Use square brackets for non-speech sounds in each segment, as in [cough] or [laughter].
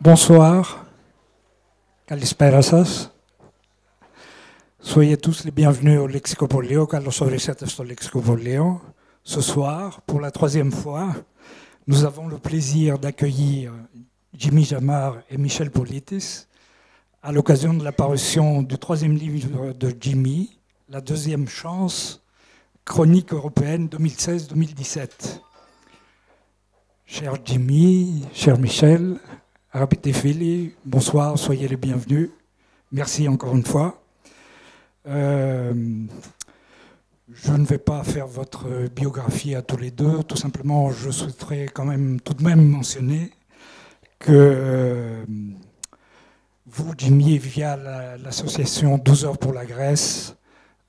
Bonsoir. Καλησπέρα Soyez tous les bienvenus au Lexicopolio. Καλώς ορίσατε στο Lexicopolio. Ce soir, pour la troisième fois, nous avons le plaisir d'accueillir Jimmy Jamar et Michel Politis à l'occasion de la parution du troisième livre de Jimmy, La deuxième chance, chronique européenne 2016-2017. Cher Jimmy, cher Michel, Fili, bonsoir, soyez les bienvenus. Merci encore une fois. Euh, je ne vais pas faire votre biographie à tous les deux. Tout simplement, je souhaiterais quand même tout de même mentionner que euh, vous, Jimmy, via l'association 12 heures pour la Grèce,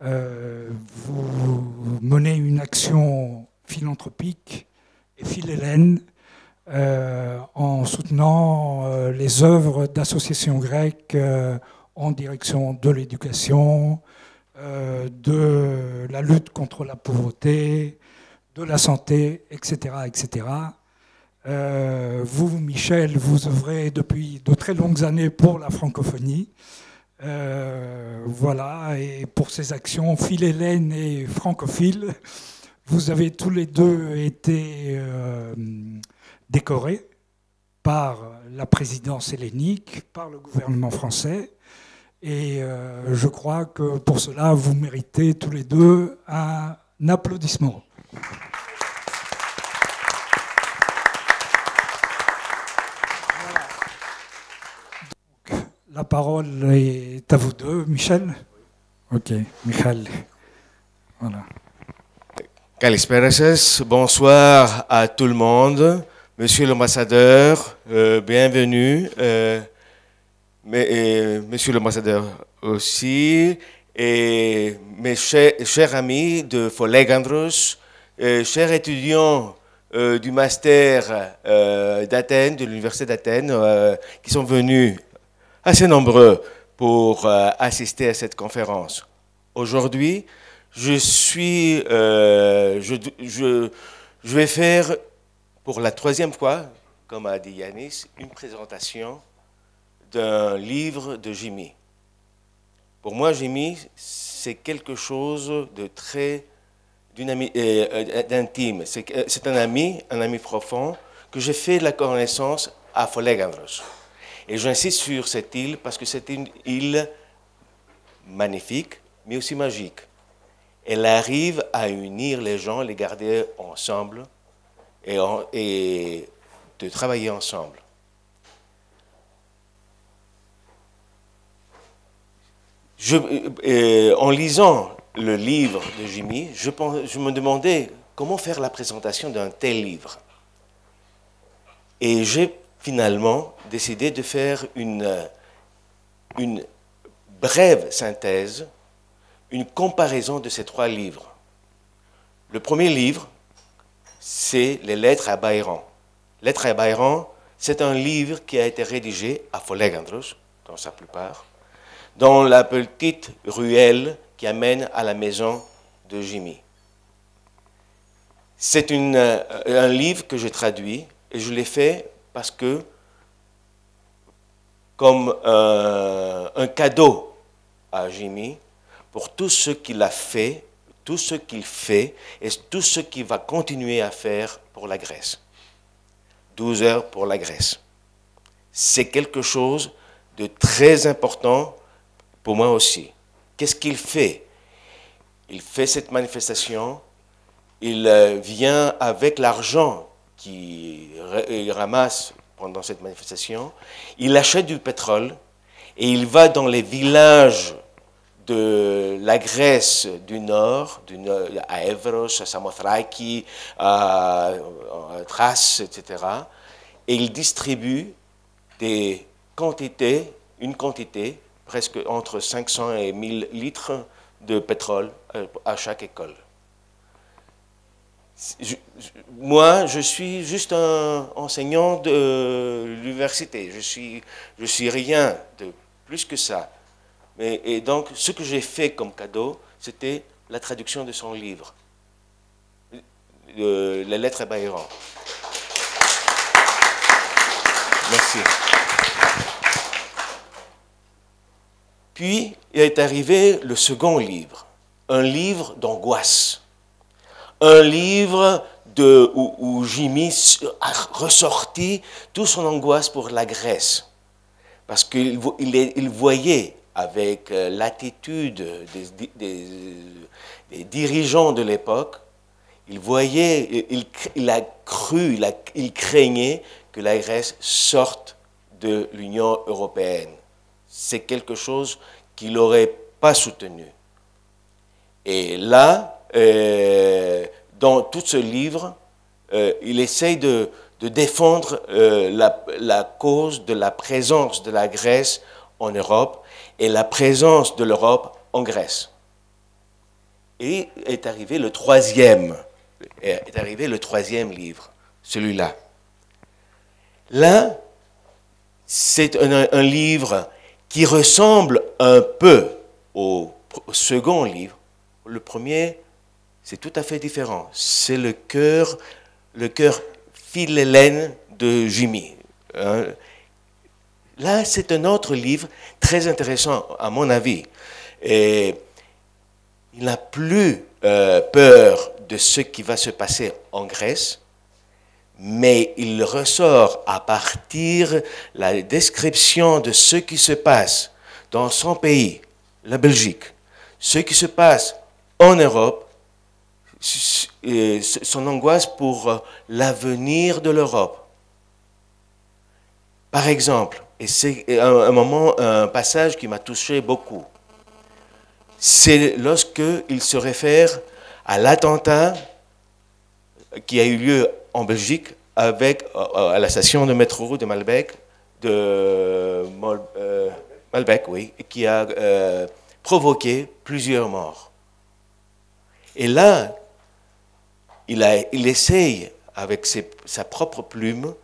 euh, vous menez une action philanthropique et philélène en soutenant euh, les œuvres d'associations grecques euh, en direction de l'éducation, de la lutte contre la pauvreté, de la santé, etc. etc. vous, Michel, vous œuvrez depuis de très longues années pour la francophonie. voilà, et pour ces actions philélènes et francophiles, vous avez tous les deux été décoré par la présidence hellénique, par le gouvernement français. Et euh, je crois que pour cela, vous méritez tous les deux un applaudissement. la parole est à vous deux. Michel? Ok, Michel. Voilà. Bonsoir à tout le monde. Monsieur l'ambassadeur, euh, bienvenue. Euh, monsieur l'ambassadeur aussi. Et mes chers, amis de Folegandros, euh, chers étudiants du master d'Athènes, de l'Université d'Athènes, qui sont venus assez nombreux pour euh, assister à cette conférence. Aujourd'hui, je suis, euh, je, vais faire pour la troisième fois, comme a dit Yanis, une présentation d'un livre de Jimmy. Pour moi, Jimmy, c'est quelque chose de très euh, d'intime. C'est un ami, un ami profond, que j'ai fait la connaissance à Folegandros. Et j'insiste sur cette île parce que c'est une île magnifique, mais aussi magique. Elle arrive à unir les gens, les garder ensemble et, de travailler ensemble. Euh, en lisant le livre de Jimmy, je, me demandais comment faire la présentation d'un tel livre. Et j'ai finalement décidé de faire une brève synthèse, une comparaison de ces trois livres. Le premier livre, c'est les lettres à Bayran. Lettres à Bayran, c'est un livre qui a été rédigé à Folegandros, dans sa plupart, dans la petite ruelle qui amène à la maison de Jimmy. C'est euh, un livre que j'ai traduit et je l'ai fait parce que, comme euh, un cadeau à Jimmy, pour tout ce qu'il a fait, tout ce qu'il fait et tout ce qu'il va continuer à faire pour la Grèce. 12 heures pour la Grèce. C'est quelque chose de très important pour moi aussi. Qu'est-ce qu'il fait? Il fait cette manifestation, il euh, vient avec l'argent qu'il ramasse pendant cette manifestation, il achète du pétrole et il va dans les villages de la Grèce du Nord, à Evros, à Samothraki, à, Thrace, etc. Et il distribue des quantités, une quantité presque entre 500 et 1000 litres de pétrole euh, à chaque école. moi, je suis juste un enseignant de l'université. Je suis, je suis rien de plus que ça. Et donc, ce que j'ai fait comme cadeau, c'était la traduction de son livre, Les lettres à Bayron. Merci. Puis est arrivé le second livre, un livre d'angoisse, un livre de, où, Jimmy a ressorti toute son angoisse pour la Grèce, parce qu'il il, voyait avec euh, l'attitude des, dirigeants de l'époque, il voyait, il, a cru, il craignait que la Grèce sorte de l'Union européenne c'est quelque chose qu'il n'aurait pas soutenu. Et là, euh, dans tout ce livre, euh, il essaye de, défendre la, cause de la présence de la Grèce en Europe et la présence de l'Europe en Grèce. Et est arrivé le troisième, livre, celui-là. Là, c'est un, livre qui ressemble un peu au, second livre. Le premier, c'est tout à fait différent. C'est le cœur, le cœur philhellène de Jimmy. Hein. Là, c'est un autre livre très intéressant, à mon avis. Et il n'a plus euh, peur de ce qui va se passer en Grèce mais il ressort à partir de la description de ce qui se passe dans son pays, la Belgique, ce qui se passe en Europe, son angoisse pour euh, l'avenir de l'Europe. Par exemple, et c'est un, moment, un passage qui m'a touché beaucoup, c'est lorsque il se réfère à l'attentat qui a eu lieu en Belgique avec, euh, à la station de métro de Malbec, de euh, Malbec, oui, qui a euh, provoqué plusieurs morts. Et là, il essaye, avec sa propre plume,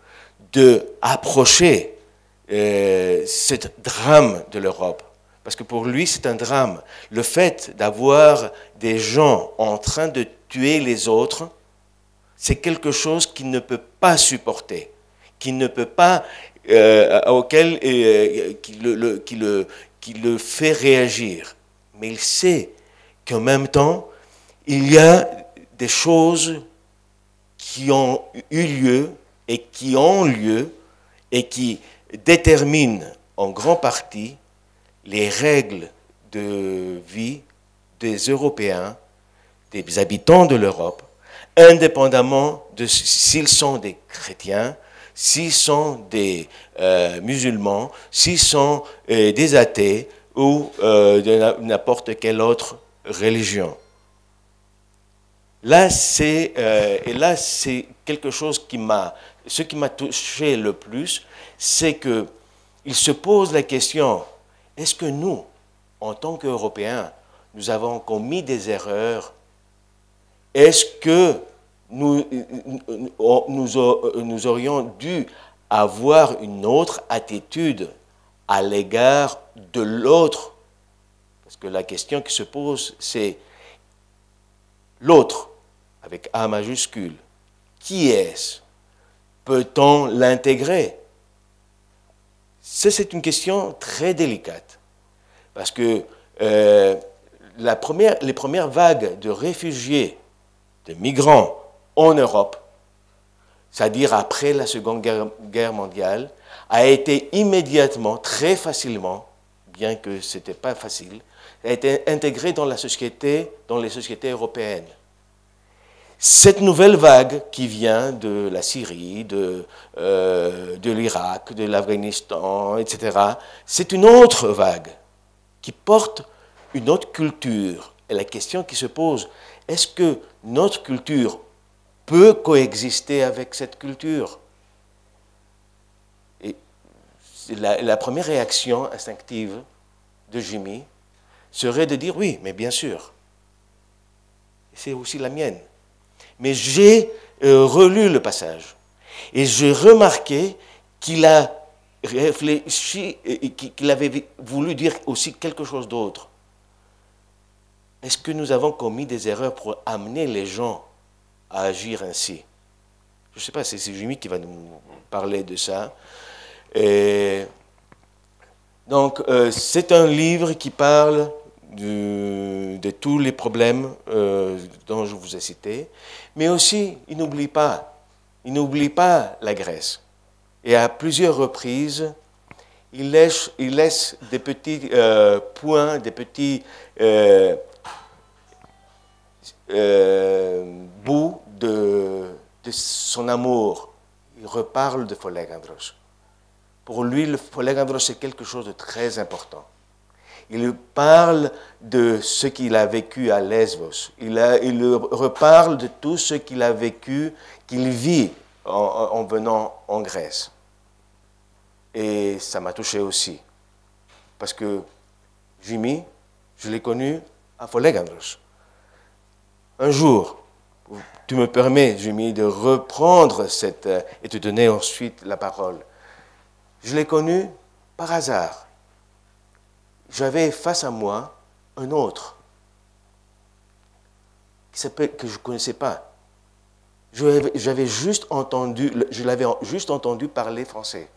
de approcher ce drame de l'Europe, Parce que pour lui, c'est un drame. Le fait d'avoir des gens en train de tuer les autres, c'est quelque chose qu'il ne peut pas supporter, qu'il ne peut pas, euh, auquel euh, qui, le, qui, le, qui le fait réagir. Mais il sait qu'en même temps, il y a des choses qui ont eu lieu et qui ont lieu et qui déterminent en grande partie les règles de vie des Européens, des habitants de l'Europe, indépendamment de s'ils sont des chrétiens, s'ils sont des euh, musulmans, s'ils sont euh, des athées ou euh, de n'importe quelle autre religion. Là, c'est là, c'est quelque chose qui m'a, ce qui m'a touché le plus, c'est que il se pose la question est-ce que nous, en tant qu'Européens, nous avons commis des erreurs? Est-ce que nous, nous, aurions dû avoir une autre attitude à l'égard de l'autre? Parce que la question qui se pose, c'est l'autre, avec A majuscule. Qui est-ce? Peut-on l'intégrer? C'est une question très délicate, parce que euh, les premières vagues de réfugiés, de migrants en Europe, c'est-à-dire après la Seconde Guerre, mondiale, a été immédiatement, très facilement, bien que ce n'était pas facile, a été intégrée dans la société, dans les sociétés européennes. Cette nouvelle vague qui vient de la Syrie, de, euh, de l'Irak, de l'Afghanistan, etc., c'est une autre vague qui porte une autre culture. Et la question qui se pose, est-ce que notre culture peut coexister avec cette culture? Et la, la première réaction instinctive de Jimmy serait de dire oui, mais bien sûr. C'est aussi la mienne. Mais j'ai euh, relu le passage et j'ai remarqué qu'il a réfléchi, qu'il avait voulu dire aussi quelque chose d'autre. Est-ce que nous avons commis des erreurs pour amener les gens à agir ainsi? Je ne sais pas, c'est Jimmy qui va nous parler de ça. donc, euh, c'est un livre qui parle de, tous les problèmes euh, dont je vous ai cités, mais aussi, il n'oublie pas, il n'oublie pas la Grèce. Et à plusieurs reprises, il laisse, il laisse des petits euh, points, des petits euh, bouts de, son amour. Il reparle de Folegandros. Pour lui, le Folegandros, c'est quelque chose de très important. Il parle de ce qu'il a vécu à Lesbos. Il, reparle de tout ce qu'il a vécu, qu'il vit en, venant en Grèce. Et ça m'a touché aussi. Parce que Jimmy, je l'ai connu à Folegandros. Un jour, tu me permets, Jimmy, de reprendre cette et te donner ensuite la parole. Je l'ai connu par hasard j'avais face à moi un autre que je ne connaissais pas. J'avais juste entendu, je l'avais juste entendu parler français.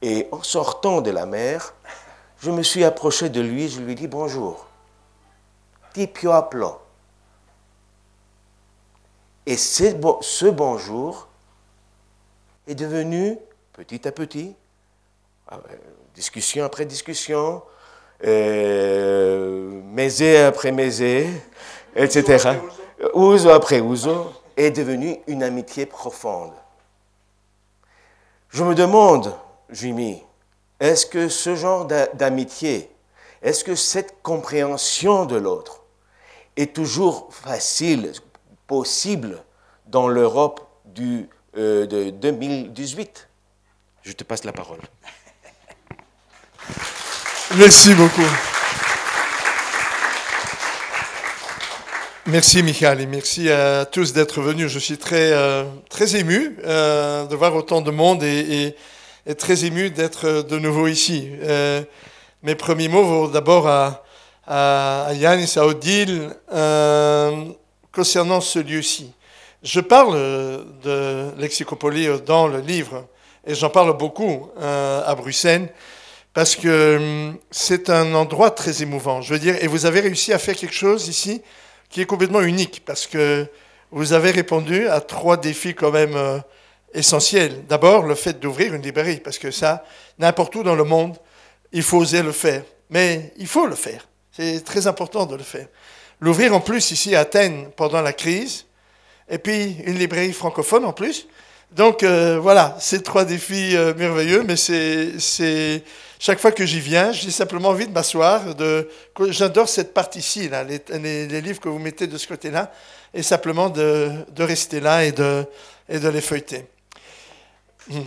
Et en sortant de la mer, je me suis approché de lui, je lui ai dit bonjour. Tipio aplo. Et ce bonjour est devenu, petit à petit, ah discussion après discussion, euh, après mésé, etc. Ouzo après ouzo, est devenu une amitié profonde. Je me demande, Jimmy, est-ce que ce genre d'amitié, est-ce que cette compréhension de l'autre est toujours facile, possible dans l'Europe euh, de 2018 Je te passe la parole. Merci beaucoup. Merci Michal et merci à tous d'être venus. Je suis très, euh, très ému euh, de voir autant de monde et, très ému d'être de nouveau ici. Euh, mes premiers mots vont d'abord à, à, à à Odile, euh, concernant ce lieu-ci. Je parle de Lexicopolie dans le livre, et j'en parle beaucoup à Bruxelles, parce que hum, c'est un endroit très émouvant. Je veux dire, et vous avez réussi à faire quelque chose ici qui est complètement unique, parce que vous avez répondu à trois défis quand même euh, essentiels. D'abord, le fait d'ouvrir une librairie, parce que ça, n'importe où dans le monde, il faut oser le faire. Mais il faut le faire. C'est très important de le faire. L'ouvrir en plus ici à Athènes pendant la crise, et puis une librairie francophone en plus. Donc euh, voilà, c'est trois défis euh, merveilleux, mais c'est chaque fois que j'y viens, j'ai simplement envie de m'asseoir. De, j'adore cette partie-ci, là, les, livres que vous mettez de ce côté-là, et simplement de, de, rester là et de, et de les feuilleter. Hmm.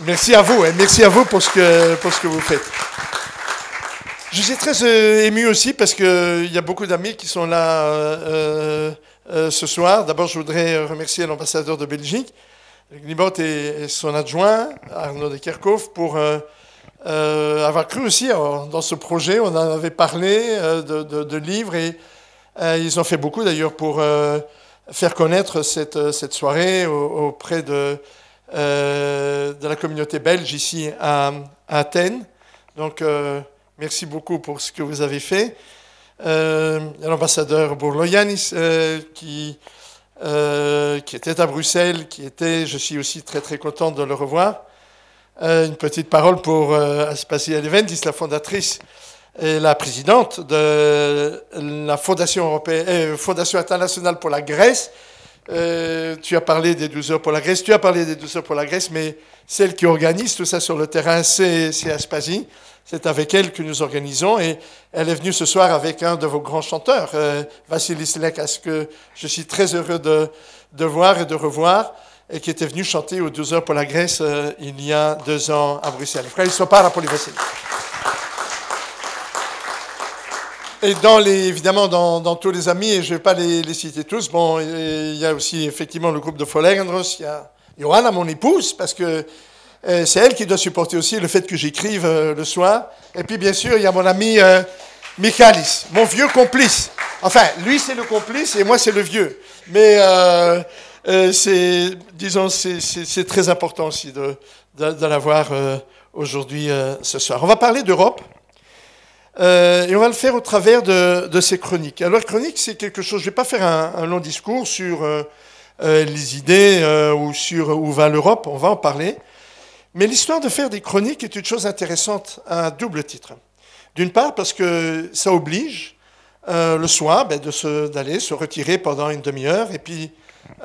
Merci à vous, et merci à vous pour ce que, pour ce que vous faites. Je suis très euh, ému aussi parce qu'il euh, y a beaucoup d'amis qui sont là euh, ce soir. D'abord, je voudrais remercier l'ambassadeur de Belgique, Gnibot et, son adjoint, Arnaud de Kerkhoff, pour avoir cru aussi dans ce projet. On en avait parlé de, de, livres et ils ont fait beaucoup d'ailleurs pour faire connaître cette, cette soirée auprès de, de la communauté belge ici à, à Athènes. Donc, Merci beaucoup pour ce que vous avez fait. Euh, L'ambassadeur Bourloyanis, euh, qui, euh, qui était à Bruxelles, qui était, je suis aussi très très content de le revoir. Euh, une petite parole pour euh, Aspasia Levendis, la fondatrice et la présidente de la Fondation, européenne, euh, Fondation internationale pour la Grèce. tu as parlé des 12 heures pour la Grèce, tu as parlé des 12 heures pour la Grèce, mais celle qui organise tout ça sur le terrain, c'est Aspasie. C'est avec elle que nous organisons et elle est venue ce soir avec un de vos grands chanteurs, euh, Vassilis Lekas, que je suis très heureux de, de, voir et de revoir et qui était venu chanter aux 12 heures pour la Grèce euh, il y a deux ans à Bruxelles. Frère, ils sont pas les Vassilis. Et dans les, évidemment, dans, tous les amis, et je ne vais pas les, citer tous, bon, il y a aussi effectivement le groupe de Follegandros, il y a Johanna, mon épouse, parce que euh, c'est elle qui doit supporter aussi le fait que j'écrive euh, le soir. Et puis, bien sûr, il y a mon ami euh, Michalis, mon vieux complice. Enfin, lui, c'est le complice et moi, c'est le vieux. Mais c'est, disons, c'est très important aussi de, de, l'avoir aujourd'hui, ce soir. On va parler d'Europe. et on va le faire au travers de, de ces chroniques. Alors, chronique, c'est quelque chose. Je ne vais pas faire un, long discours sur les idées ou sur où va l'Europe. On va en parler. Mais l'histoire de faire des chroniques est une chose intéressante à double titre. D'une part parce que ça oblige euh, le soir ben, d'aller se, se, retirer pendant une demi-heure et puis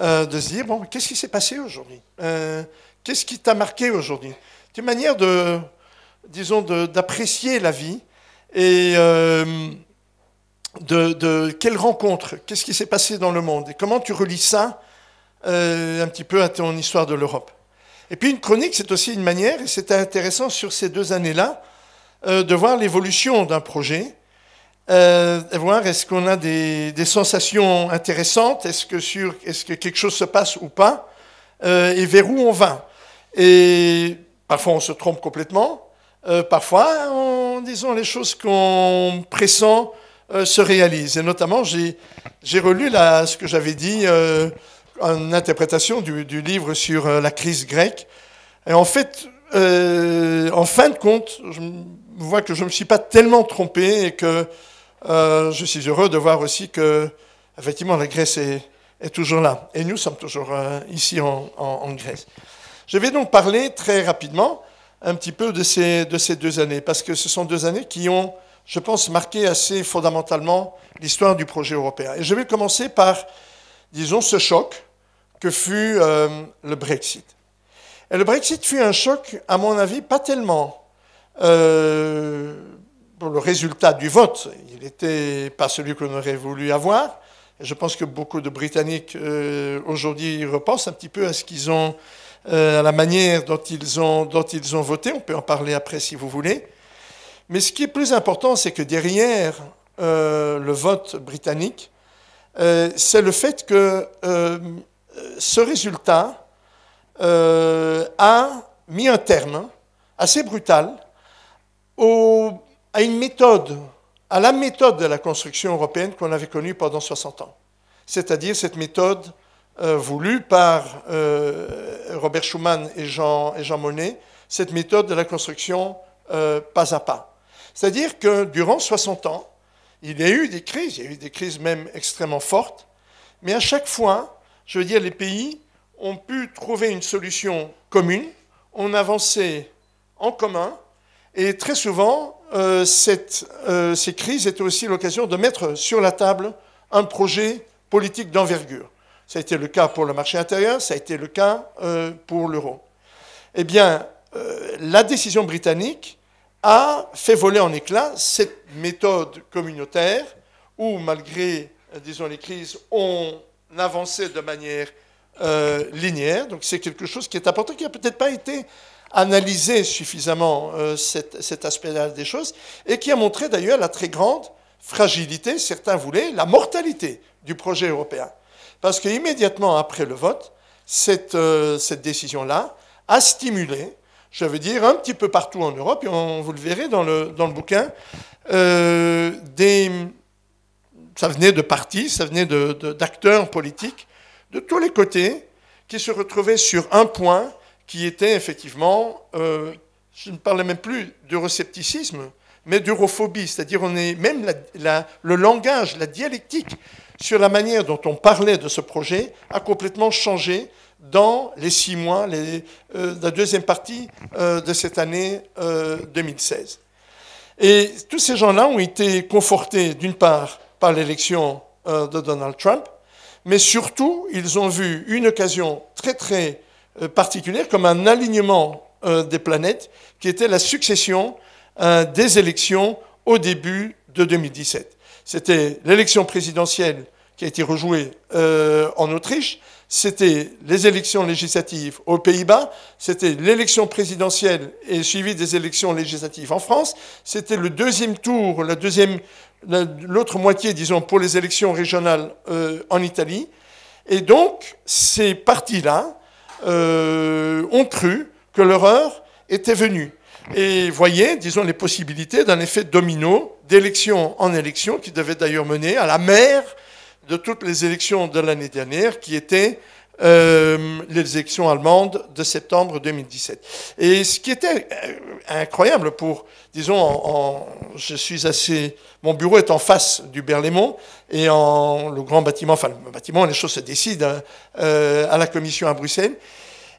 euh, de se dire, bon, qu'est-ce qui s'est passé aujourd'hui? Euh, Qu'est-ce qui t'a marqué aujourd'hui? C'est une manière de, disons, d'apprécier la vie et euh, de, de, quelle rencontre, qu'est-ce qui s'est passé dans le monde? Et comment tu relis ça un petit peu à ton histoire de l'Europe? Et puis une chronique, c'est aussi une manière, et c'est intéressant sur ces deux années-là, de voir l'évolution d'un projet, euh, voir est-ce qu'on a des, des, sensations intéressantes, est-ce que, sur, est-ce que quelque chose se passe ou pas, euh, et vers où on va? Et parfois on se trompe complètement, euh, parfois, en disant les choses qu'on pressent euh, se réalisent. Et notamment, j'ai, j'ai relu là, ce que j'avais dit une interprétation du, du, livre sur euh, la crise grecque. Et en fait, euh, en fin de compte, je vois que je ne me suis pas tellement trompé et que euh, je suis heureux de voir aussi que, effectivement, la Grèce est, toujours là. Et nous sommes toujours euh, ici en, Grèce. Je vais donc parler très rapidement un petit peu de ces, de ces deux années, parce que ce sont deux années qui ont, je pense, marqué assez fondamentalement l'histoire du projet européen. Et je vais commencer par, disons, ce choc que fut euh, le Brexit. Et le Brexit fut un choc, à mon avis, pas tellement le résultat du vote. Il n'était pas celui qu'on aurait voulu avoir. Je pense que beaucoup de Britanniques euh, aujourd'hui repensent un petit peu à ce qu'ils ont, euh, à la manière dont ils, ont, voté. On peut en parler après si vous voulez. Mais ce qui est plus important, c'est que derrière euh, le vote britannique, c'est le fait que ce résultat a mis un terme assez brutal au, à une méthode, à la méthode de la construction européenne qu'on avait connue pendant 60 ans. C'est-à-dire cette méthode euh, voulue par euh, Robert Schuman et Jean, et Jean Monnet, cette méthode de la construction euh, pas à pas. C'est-à-dire que durant 60 ans, il y a eu des crises, il y a eu des crises même extrêmement fortes, mais à chaque fois, je veux dire, les pays ont pu trouver une solution commune, on avançait en commun, et très souvent, euh, euh, ces crises étaient aussi l'occasion de mettre sur la table un projet politique d'envergure. Ça a été le cas pour le marché intérieur, ça a été le cas euh, pour l'euro. Eh bien, la décision britannique a fait voler en éclats cette méthode communautaire où, malgré, disons, les crises, on avançait de manière linéaire. Donc c'est quelque chose qui est important, qui n'a peut-être pas été analysé suffisamment euh, cet, aspect-là des choses, et qui a montré d'ailleurs la très grande fragilité, certains voulaient, la mortalité du projet européen. Parce qu'immédiatement après le vote, cette, euh, cette décision-là a stimulé, je veux dire, un petit peu partout en Europe, et on, vous le verrez dans le, dans le bouquin, euh, des, ça venait de partis, ça venait d'acteurs politiques, de tous les côtés, qui se retrouvaient sur un point qui était effectivement, euh, je ne parlais même plus d'euroscepticisme, mais d'europhobie, c'est-à-dire on est même le langage, la dialectique sur la manière dont on parlait de ce projet a complètement changé dans les six mois, les, euh, la deuxième partie euh, de cette année 2016. Et tous ces gens-là ont été confortés, d'une part, par l'élection de Donald Trump, mais surtout, ils ont vu une occasion très, très particulière comme un alignement euh, des planètes qui était la succession euh, des élections au début de 2017. C'était l'élection présidentielle qui a été rejouée en Autriche, c'était les élections législatives aux Pays-Bas, c'était l'élection présidentielle et suivie des élections législatives en France, c'était le deuxième tour, la deuxième, l'autre moitié, disons, pour les élections régionales en Italie. Et donc, ces partis-là, euh, ont cru que l'horreur était venue. Et voyaient, disons, les possibilités d'un effet domino d'élection en élection, qui devait d'ailleurs mener à la mère de toutes les élections de l'année dernière, qui étaient euh, les élections allemandes de septembre 2017. Et ce qui était euh, incroyable pour, disons, je suis assez, mon bureau est en face du Berlaymont et en le grand bâtiment, enfin le bâtiment, les choses se décident euh, à la commission à Bruxelles.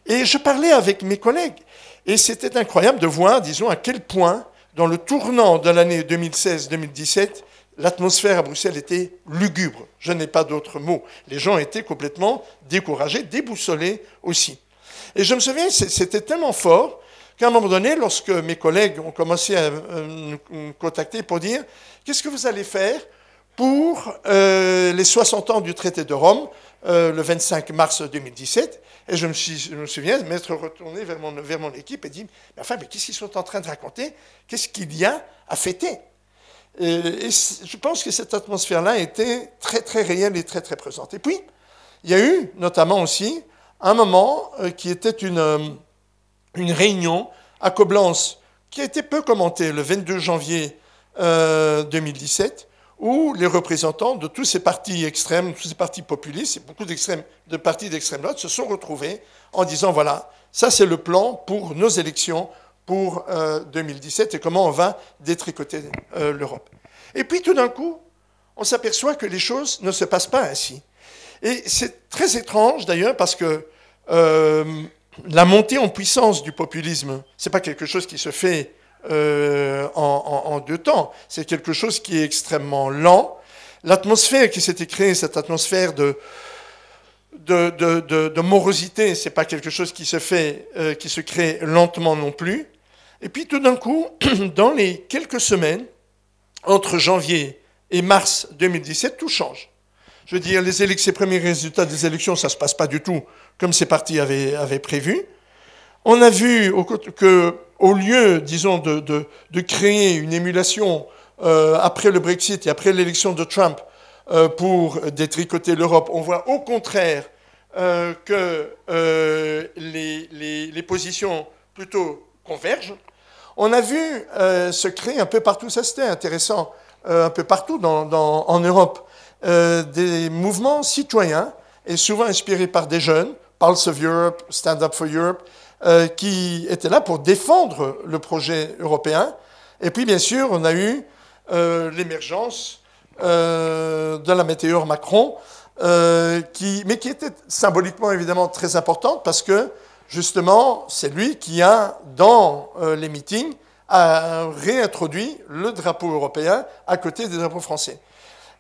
Et je parlais avec mes collègues et c'était incroyable de voir, disons, à quel point dans le tournant de l'année 2016-2017, l'atmosphère à Bruxelles était lugubre. Je n'ai pas d'autre mot. Les gens étaient complètement découragés, déboussolés aussi. Et je me souviens, c'était tellement fort qu'à un moment donné, lorsque mes collègues ont commencé à nous contacter pour dire qu'est-ce que vous allez faire pour euh, les 60 ans du traité de Rome, euh, le 25 mars 2017, et je me, je me souviens m'être retourné vers mon, vers mon équipe et dit, mais enfin, mais qu'est-ce qu'ils sont en train de raconter? Qu'est-ce qu'il y a à fêter? Et, je pense que cette atmosphère-là était très, très réelle et très, très présente. Et puis, il y a eu notamment aussi un moment euh, qui était une, euh, une réunion à Coblence, qui a été peu commentée le 22 janvier 2017, euh, où les représentants de tous ces partis extrêmes, tous ces partis populistes, et beaucoup de partis d'extrême droite se sont retrouvés en disant, voilà, ça c'est le plan pour nos élections pour 2017 euh, et comment on va détricoter euh, l'Europe. Et puis tout d'un coup, on s'aperçoit que les choses ne se passent pas ainsi. Et c'est très étrange d'ailleurs parce que euh, la montée en puissance du populisme, ce n'est pas quelque chose qui se fait en, deux temps, c'est quelque chose qui est extrêmement lent. L'atmosphère qui s'était créée, cette atmosphère de, de, de, de, de morosité, c'est pas quelque chose qui se fait, qui se crée lentement non plus. Et puis tout d'un coup, [clears throat] dans les quelques semaines, entre janvier et mars 2017, tout change. Je veux dire, les, ces premiers résultats des élections, ça ne se passe pas du tout comme ces partis avaient, prévu. On a vu que, au lieu, disons, de, créer une émulation euh, après le Brexit et après l'élection de Trump euh, pour détricoter l'Europe, on voit au contraire euh, que les, les, positions plutôt convergent. On a vu se créer un peu partout, ça c'était intéressant, un peu partout en Europe, des mouvements citoyens, et souvent inspirés par des jeunes, Pulse of Europe, Stand Up for Europe, qui étaient là pour défendre le projet européen. Et puis, bien sûr, on a eu l'émergence de la météore Macron, euh, mais qui était symboliquement évidemment très importante parce que justement, c'est lui qui a, dans euh, les meetings, réintroduit le drapeau européen à côté des drapeaux français.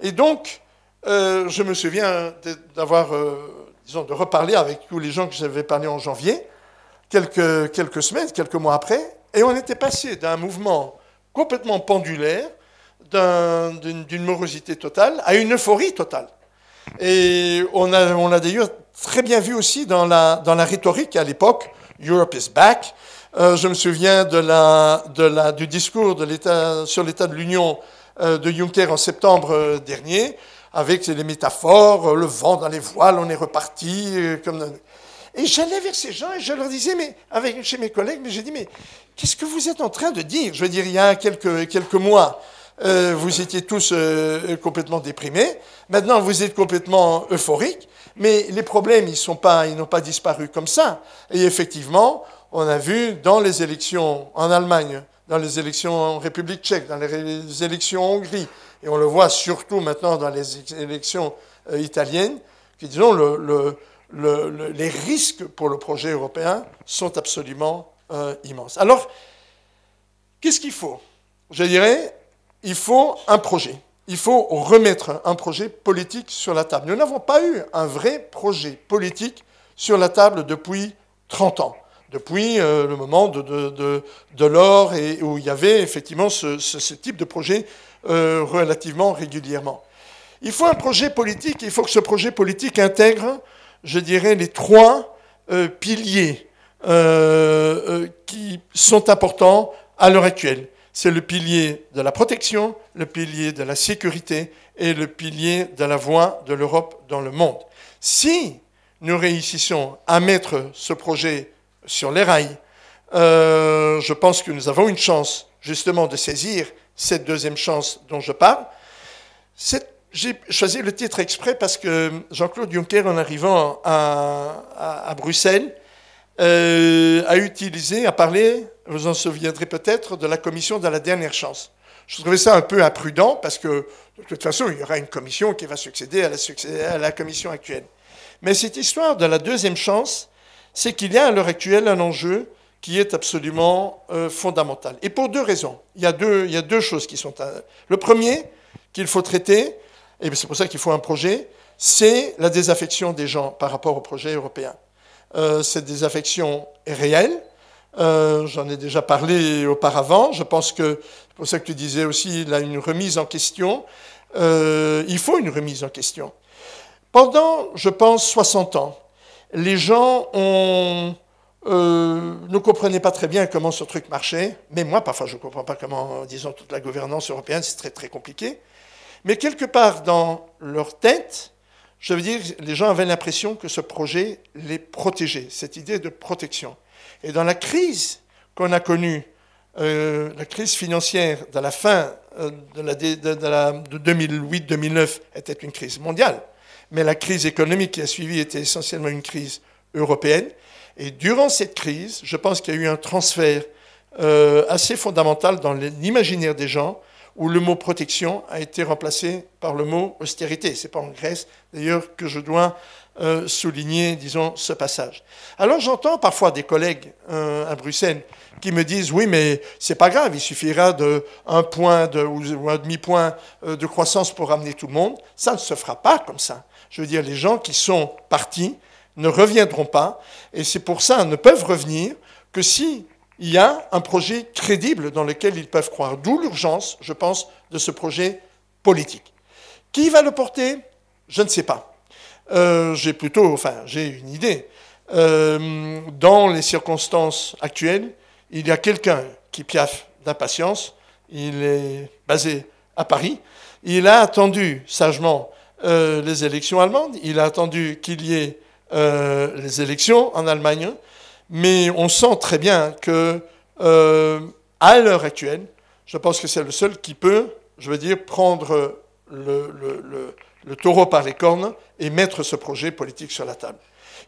Et donc, euh, je me souviens d'avoir, disons, de reparler avec tous les gens que j'avais parlé en janvier, quelques semaines, quelques mois après, et on était passé d'un mouvement complètement pendulaire, d'une morosité totale, à une euphorie totale. Et on a, on a d'ailleurs très bien vu aussi dans la, dans la rhétorique à l'époque, Europe is back. Euh, je me souviens de la, de la, du discours sur l'état de l'Union euh, de Juncker en septembre euh, dernier, avec les métaphores, le vent dans les voiles, on est reparti. Et j'allais vers ces gens et je leur disais, mais avec, chez mes collègues, mais j'ai dit, mais qu'est-ce que vous êtes en train de dire? Je veux dire, il y a quelques, quelques mois, euh, vous étiez tous euh, complètement déprimés. Maintenant, vous êtes complètement euphoriques. Mais les problèmes, ils n'ont pas, pas disparu comme ça. Et effectivement, on a vu dans les élections en Allemagne, dans les élections en République tchèque, dans les élections en Hongrie, et on le voit surtout maintenant dans les élections euh, italiennes, que disons, le, le, les risques pour le projet européen sont absolument immenses. Alors, qu'est-ce qu'il faut? Je dirais, il faut un projet. Il faut remettre un projet politique sur la table. Nous n'avons pas eu un vrai projet politique sur la table depuis 30 ans, depuis euh, le moment de, l'or et où il y avait effectivement ce, type de projet euh, relativement régulièrement. Il faut un projet politique, il faut que ce projet politique intègre, je dirais, les trois euh, piliers qui sont importants à l'heure actuelle c'est le pilier de la protection, le pilier de la sécurité et le pilier de la voie de l'Europe dans le monde. Si nous réussissons à mettre ce projet sur les rails, euh, je pense que nous avons une chance justement de saisir cette deuxième chance dont je parle. J'ai choisi le titre exprès parce que Jean-Claude Juncker, en arrivant à Bruxelles, euh, a utilisé, a parlé, vous en souviendrez peut-être, de la commission de la dernière chance. Je trouvais ça un peu imprudent parce que, de toute façon, il y aura une commission qui va succéder à la, commission actuelle. Mais cette histoire de la deuxième chance, c'est qu'il y a à l'heure actuelle un enjeu qui est absolument euh, fondamental. Et pour deux raisons. Il y a deux, choses qui sont... Le premier qu'il faut traiter, et c'est pour ça qu'il faut un projet, c'est la désaffection des gens par rapport au projet européen. Euh, cette désaffection est réelle. Euh, j'en ai déjà parlé auparavant. Je pense que, c'est pour ça que tu disais aussi, il a une remise en question. Euh, il faut une remise en question. Pendant, je pense, 60 ans, les gens ont, ne comprenaient pas très bien comment ce truc marchait. Mais moi, parfois, je ne comprends pas comment, disons, toute la gouvernance européenne, c'est très, très compliqué. Mais quelque part dans leur tête, je veux dire, les gens avaient l'impression que ce projet les protégeait, cette idée de protection. Et dans la crise qu'on a connue, euh, la crise financière de la fin euh, de, la, de, 2008-2009 était une crise mondiale, mais la crise économique qui a suivi était essentiellement une crise européenne. Et durant cette crise, je pense qu'il y a eu un transfert euh, assez fondamental dans l'imaginaire des gens où le mot protection a été remplacé par le mot austérité. Ce n'est pas en Grèce, d'ailleurs, que je dois euh, souligner, disons, ce passage. Alors j'entends parfois des collègues euh, à Bruxelles qui me disent oui, mais c'est pas grave, il suffira d'un point de, ou un demi-point euh, de croissance pour ramener tout le monde. Ça ne se fera pas comme ça. Je veux dire, les gens qui sont partis ne reviendront pas, et c'est pour ça ne peuvent revenir que si il y a un projet crédible dans lequel ils peuvent croire. D'où l'urgence, je pense, de ce projet politique. Qui va le porter? Je ne sais pas. Euh, j'ai plutôt, enfin, j'ai une idée. Euh, dans les circonstances actuelles, il y a quelqu'un qui piaffe d'impatience. Il est basé à Paris. Il a attendu sagement euh, les élections allemandes. Il a attendu qu'il y ait les élections en Allemagne mais on sent très bien que à l'heure actuelle, je pense que c'est le seul qui peut, je veux dire, prendre le, taureau par les cornes et mettre ce projet politique sur la table.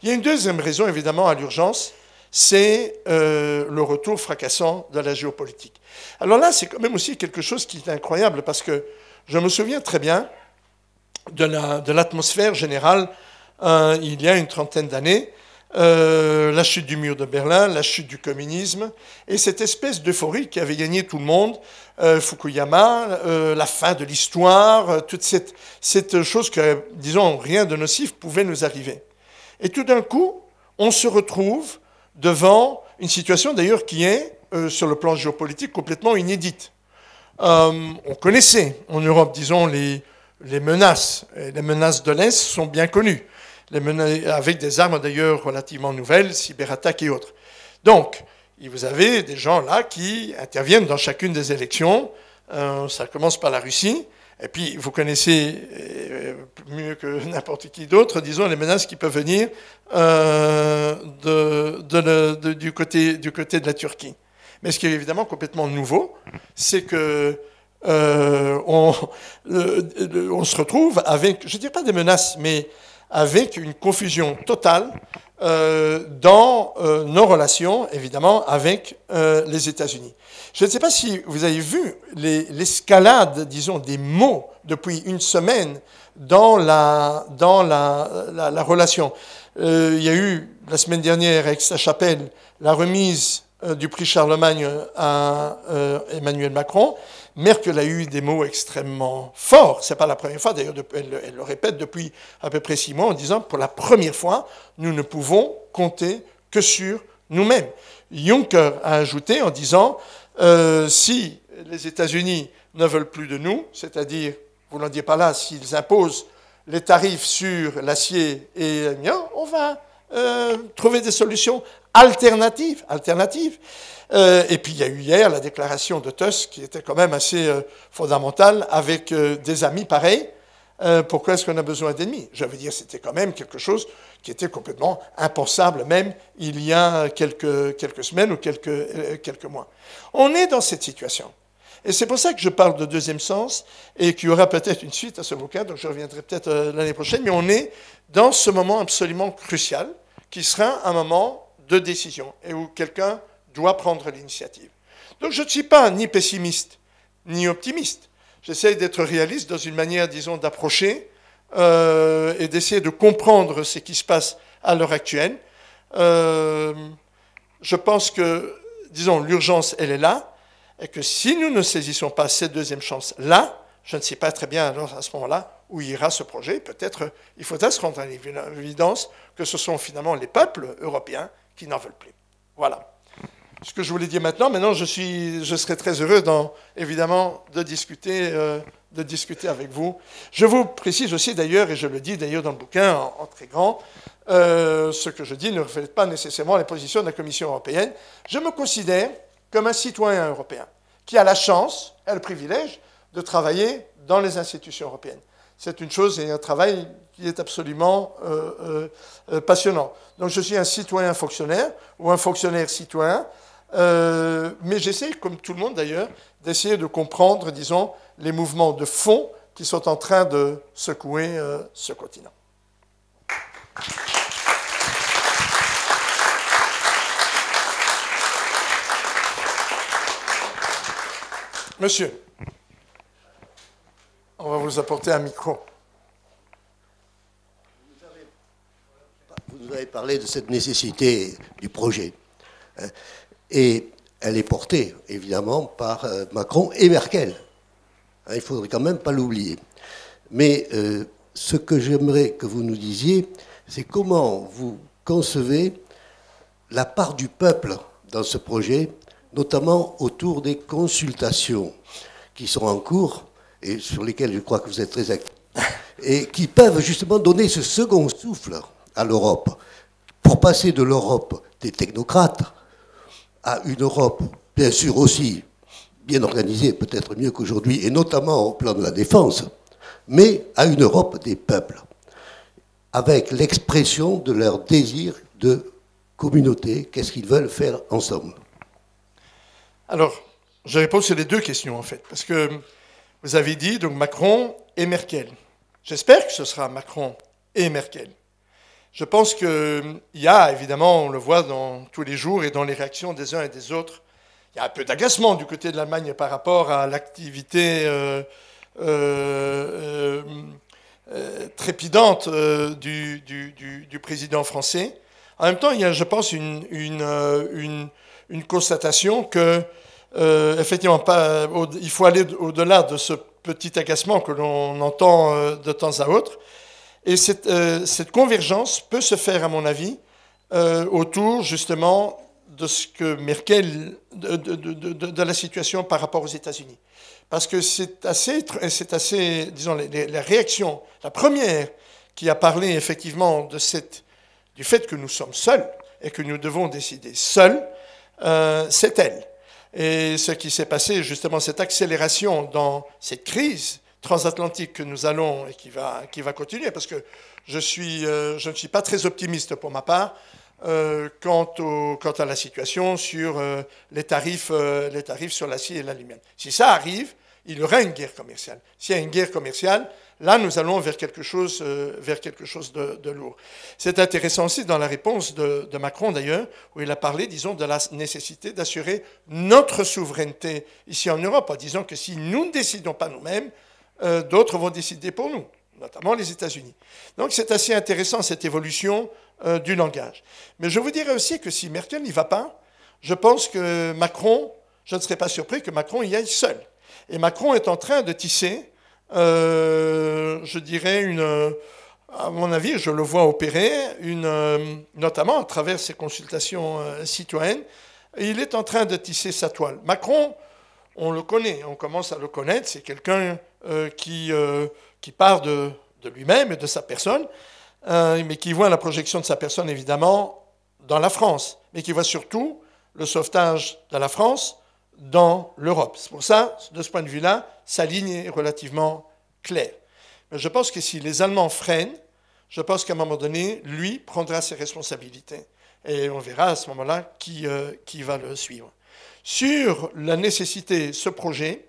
Il y a une deuxième raison, évidemment, à l'urgence, c'est euh, le retour fracassant de la géopolitique. Alors là, c'est quand même aussi quelque chose qui est incroyable, parce que je me souviens très bien de l'atmosphère générale euh, il y a une trentaine d'années, euh, la chute du mur de Berlin, la chute du communisme, et cette espèce d'euphorie qui avait gagné tout le monde, Fukuyama, la fin de l'histoire, toute cette, chose que, disons, rien de nocif pouvait nous arriver. Et tout d'un coup, on se retrouve devant une situation d'ailleurs qui est, sur le plan géopolitique, complètement inédite. on connaissait en Europe, disons, les, les menaces. Les menaces de l'Est sont bien connues avec des armes d'ailleurs relativement nouvelles, cyberattaques et autres. Donc, vous avez des gens là qui interviennent dans chacune des élections. Euh, ça commence par la Russie. Et puis, vous connaissez euh, mieux que [laughs] n'importe qui d'autre, disons, les menaces qui peuvent venir euh, du, côté, du côté de la Turquie. Mais ce qui est évidemment complètement nouveau, c'est que on, on, se retrouve avec, je ne dis pas des menaces, mais avec une confusion totale euh, dans euh, nos relations, évidemment, avec euh, les États-Unis. Je ne sais pas si vous avez vu l'escalade, disons, des mots depuis une semaine dans la, dans la, la, relation. il y a eu, la semaine dernière, avec sa chapelle, la remise du prix Charlemagne à Emmanuel Macron. Merkel a eu des mots extrêmement forts. Ce n'est pas la première fois, d'ailleurs, elle, le répète depuis à peu près six mois en disant pour la première fois, nous ne pouvons compter que sur nous-mêmes. Juncker a ajouté en disant euh, si les États-Unis ne veulent plus de nous, c'est-à-dire, vous n'en dites pas là, s'ils imposent les tarifs sur l'acier et on va euh, trouver des solutions alternatives. alternatives. Euh, et puis il y a eu hier la déclaration de Tusk qui était quand même assez euh, fondamentale avec euh, des amis pareils. pourquoi est-ce qu'on a besoin d'ennemis? Je veux dire, c'était quand même quelque chose qui était complètement impensable, même il y a quelques, quelques semaines ou quelques, quelques mois. On est dans cette situation. Et c'est pour ça que je parle de deuxième sens et qu'il y aura peut-être une suite à ce bouquin, donc je reviendrai peut-être l'année prochaine, mais on est dans ce moment absolument crucial qui sera un moment de décision et où quelqu'un doit prendre l'initiative. Donc je ne suis pas ni pessimiste ni optimiste. J'essaie d'être réaliste dans une manière, disons, d'approcher euh, et d'essayer de comprendre ce qui se passe à l'heure actuelle. Euh, je pense que, disons, l'urgence, elle est là, et que si nous ne saisissons pas cette deuxième chance-là, je ne sais pas très bien à ce moment-là où ira ce projet. Peut-être il faudra se rendre à l'évidence que ce sont finalement les peuples européens qui n'en veulent plus. Voilà ce que je voulais dire maintenant. Maintenant, je, serai très heureux, évidemment, de discuter, euh, de discuter avec vous. Je vous précise aussi, d'ailleurs, et je le dis d'ailleurs dans le bouquin en, très grand, euh, ce que je dis ne reflète pas nécessairement les positions de la Commission européenne. Je me considère comme un citoyen européen qui a la chance et le privilège de travailler dans les institutions européennes. C'est une chose et un travail qui est absolument euh, passionnant. Donc je suis un citoyen fonctionnaire ou un fonctionnaire citoyen euh, mais j'essaie, comme tout le monde d'ailleurs, d'essayer de comprendre, disons, les mouvements de fond qui sont en train de secouer euh, ce continent. Monsieur, on va vous apporter un micro. Vous avez parlé de cette nécessité du projet. Hein. Et elle est portée, évidemment, par euh, Macron et Merkel. Hein, il ne faudrait quand même pas l'oublier. Mais euh, ce que j'aimerais que vous nous disiez, c'est comment vous concevez la part du peuple dans ce projet, notamment autour des consultations qui sont en cours et sur lesquelles je crois que vous êtes très actifs, et qui peuvent justement donner ce second souffle à l'Europe, pour passer de l'Europe des technocrates à une Europe, bien sûr aussi bien organisée, peut-être mieux qu'aujourd'hui, et notamment au plan de la défense, mais à une Europe des peuples, avec l'expression de leur désir de communauté, qu'est-ce qu'ils veulent faire ensemble. Alors, je réponds sur les deux questions en fait, parce que vous avez dit donc Macron et Merkel. J'espère que ce sera Macron et Merkel. Je pense qu'il y a, évidemment, on le voit dans tous les jours et dans les réactions des uns et des autres, il y a un peu d'agacement du côté de l'Allemagne par rapport à l'activité euh, euh, euh, trépidante du, président français. En même temps, il y a, je pense, une constatation que euh, effectivement, pas, il faut aller au-delà de ce petit agacement que l'on entend euh, de temps à autre. Et cette, euh, cette, convergence peut se faire, à mon avis, autour justement de ce que Merkel, de, de, de, de la situation par rapport aux États-Unis. Parce que c'est assez, c'est assez, disons, la réaction, la première qui a parlé effectivement de cette, du fait que nous sommes seuls et que nous devons décider seuls, c'est elle. Et ce qui s'est passé, justement, cette accélération dans cette crise transatlantique que nous allons et qui va, qui va continuer, parce que je, suis, euh, je ne suis pas très optimiste pour ma part euh, quant, au, quant, à la situation sur euh, les, tarifs, les tarifs sur l'acier et l'aluminium. Si ça arrive, il y aura une guerre commerciale. S'il y a une guerre commerciale, Là, nous allons vers quelque chose, euh, vers quelque chose de, lourd. C'est intéressant aussi dans la réponse de, Macron, d'ailleurs, où il a parlé, disons, de la nécessité d'assurer notre souveraineté ici en Europe, en disant que si nous ne décidons pas nous-mêmes, euh, d'autres vont décider pour nous, notamment les États-Unis. Donc c'est assez intéressant cette évolution euh, du langage. Mais je vous dirais aussi que si Merkel n'y va pas, je pense que Macron, je ne serais pas surpris que Macron y aille seul. Et Macron est en train de tisser euh, je dirais, une, à mon avis, je le vois opérer, une, notamment à travers ses consultations euh, citoyennes. Il est en train de tisser sa toile. Macron, on le connaît, on commence à le connaître, c'est quelqu'un euh, qui, qui part de, de lui-même et de sa personne, mais qui voit la projection de sa personne, évidemment, dans la France, mais qui voit surtout le sauvetage de la France dans l'Europe. C'est pour ça, de ce point de vue-là, sa ligne est relativement claire. Mais je pense que si les Allemands freinent, je pense qu'à un moment donné, lui prendra ses responsabilités. Et on verra à ce moment-là qui, euh, qui va le suivre. Sur la nécessité, ce projet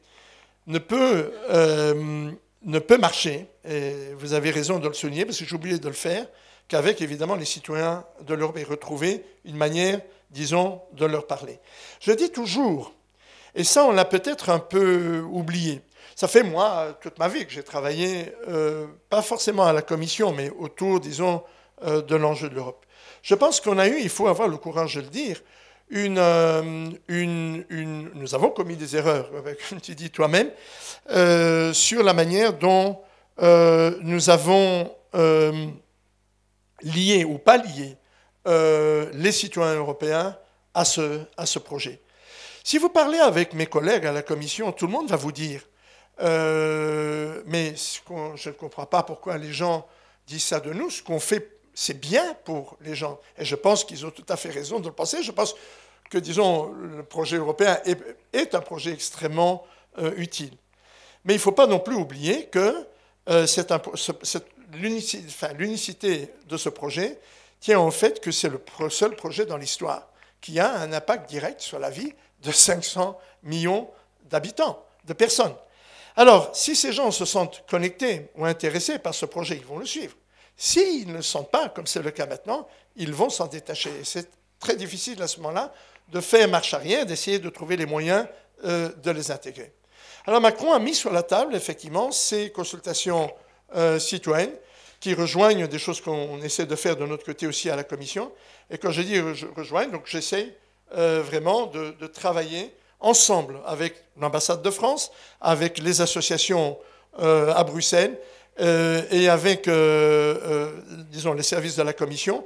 ne peut, euh, ne peut marcher, et vous avez raison de le souligner, parce que j'ai oublié de le faire, qu'avec évidemment les citoyens de l'Europe et retrouver une manière, disons, de leur parler. Je dis toujours, et ça, on l'a peut-être un peu oublié. Ça fait, moi, toute ma vie que j'ai travaillé, euh, pas forcément à la Commission, mais autour, disons, euh, de l'enjeu de l'Europe. Je pense qu'on a eu, il faut avoir le courage de le dire, une, euh, une, une nous avons commis des erreurs, [laughs] comme tu dis toi-même, sur la manière dont nous avons lié ou pas lié les citoyens européens à ce, à ce projet. Si vous parlez avec mes collègues à la commission, tout le monde va vous dire, euh, mais je ne comprends pas pourquoi les gens disent ça de nous, ce qu'on fait, c'est bien pour les gens. Et je pense qu'ils ont tout à fait raison de le penser. Je pense que, disons, le projet européen est, un projet extrêmement euh, utile. Mais il ne faut pas non plus oublier que euh, l'unicité de ce projet tient au fait que c'est le seul projet dans l'histoire qui a un impact direct sur la vie de 500 millions d'habitants, de personnes. Alors, si ces gens se sentent connectés ou intéressés par ce projet, ils vont le suivre. S'ils ne le sentent pas, comme c'est le cas maintenant, ils vont s'en détacher. C'est très difficile à ce moment-là de faire marche arrière, d'essayer de trouver les moyens euh, de les intégrer. Alors Macron a mis sur la table, effectivement, ces consultations euh, citoyennes qui rejoignent des choses qu'on essaie de faire de notre côté aussi à la Commission. Et quand je dis rejoignent, donc j'essaie euh, vraiment de, travailler ensemble avec l'ambassade de France, avec les associations euh, à Bruxelles euh, et avec, disons, les services de la Commission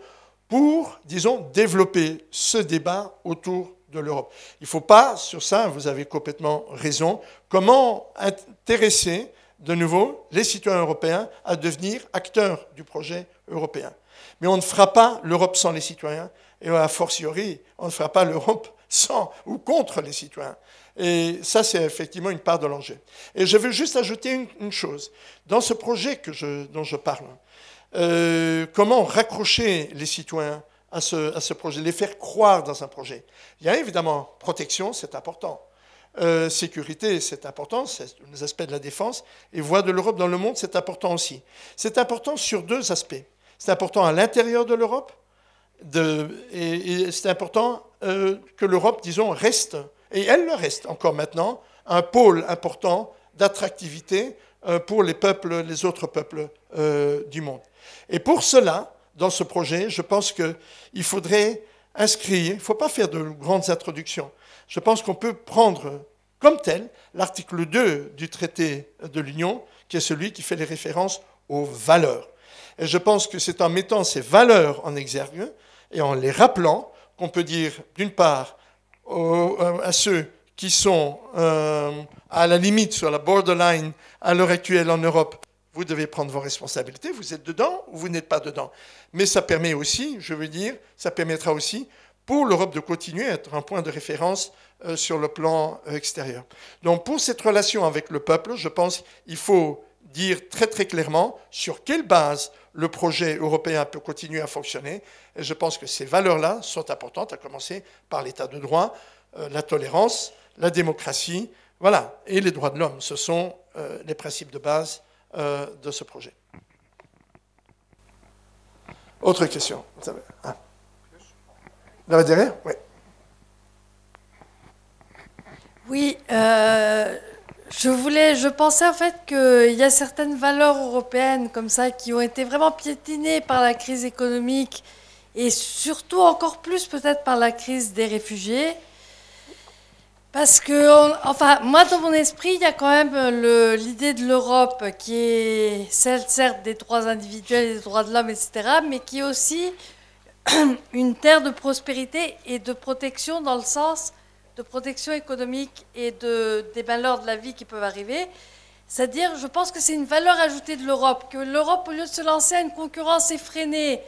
pour, disons, développer ce débat autour de l'Europe. Il ne faut pas, sur ça, vous avez complètement raison, comment intéresser de nouveau les citoyens européens à devenir acteurs du projet européen. Mais on ne fera pas l'Europe sans les citoyens, et a fortiori, on ne fera pas l'Europe sans ou contre les citoyens. Et ça, c'est effectivement une part de l'enjeu. Et je veux juste ajouter une, chose. Dans ce projet que je, dont je parle, euh, comment raccrocher les citoyens à ce, à ce, projet, les faire croire dans un projet? Il y a évidemment protection, c'est important. euh, sécurité, c'est important, c'est les aspects de la défense, et voix de l'Europe dans le monde, c'est important aussi. C'est important sur deux aspects. C'est important à l'intérieur de l'Europe, et, c'est important euh, que l'Europe, disons, reste, et elle le reste encore maintenant, un pôle important d'attractivité euh, pour les peuples, les autres peuples du monde. Et pour cela, dans ce projet, je pense qu'il faudrait inscrire, il ne faut pas faire de grandes introductions, je pense qu'on peut prendre comme tel l'article 2 du traité de l'Union, qui est celui qui fait les références aux valeurs. Et je pense que c'est en mettant ces valeurs en exergue et en les rappelant qu'on peut dire, d'une part, à ceux qui sont euh, à la limite, sur la borderline, à l'heure actuelle en Europe, vous devez prendre vos responsabilités, vous êtes dedans ou vous n'êtes pas dedans. Mais ça permet aussi, je veux dire, ça permettra aussi pour l'Europe de continuer à être un point de référence euh, sur le plan euh, extérieur. Donc pour cette relation avec le peuple, je pense qu'il faut dire très très clairement sur quelle base le projet européen peut continuer à fonctionner. Je pense que ces valeurs-là sont importantes, à commencer par l'état de droit, euh, la tolérance, la démocratie, voilà, et les droits de l'homme. Ce sont les principes de base de ce projet. Autre question. Là derrière? Oui. Euh, je voulais, je pensais en fait qu'il y a certaines valeurs européennes comme ça qui ont été vraiment piétinées par la crise économique et surtout encore plus peut-être par la crise des réfugiés. Parce que, enfin, moi dans mon esprit, il y a quand même l'idée de l'Europe qui est celle, certes, des droits individuels, des droits de l'homme, etc., mais qui est aussi [clears throat] une terre de prospérité et de protection dans le sens de protection économique et de, des valeurs de la vie qui peuvent arriver. C'est-à-dire, je pense que c'est une valeur ajoutée de l'Europe, que l'Europe, au lieu de se lancer à une concurrence effrénée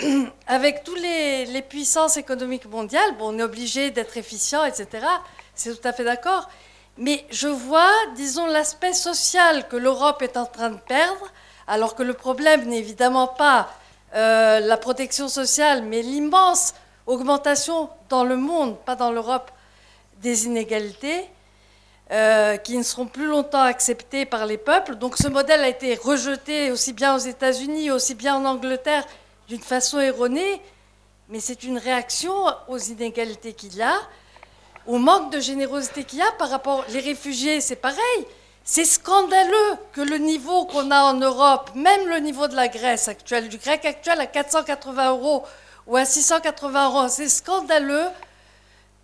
[clears throat] avec toutes les, les, puissances économiques mondiales, bon, on est obligé d'être efficient, etc., c'est tout à fait d'accord, mais je vois, disons, l'aspect social que l'Europe est en train de perdre, alors que le problème n'est évidemment pas euh, la protection sociale, mais l'immense augmentation dans le monde, pas dans l'Europe, des inégalités euh, qui ne seront plus longtemps acceptées par les peuples. Donc ce modèle a été rejeté aussi bien aux États-Unis, aussi bien en Angleterre, d'une façon erronée, mais c'est une réaction aux inégalités qu'il y a, au manque de générosité qu'il y a par rapport aux réfugiés, c'est pareil. C'est scandaleux que le niveau qu'on a en Europe, même le niveau de la Grèce actuelle, du grec actuel à 480 euros ou à 680 euros, c'est scandaleux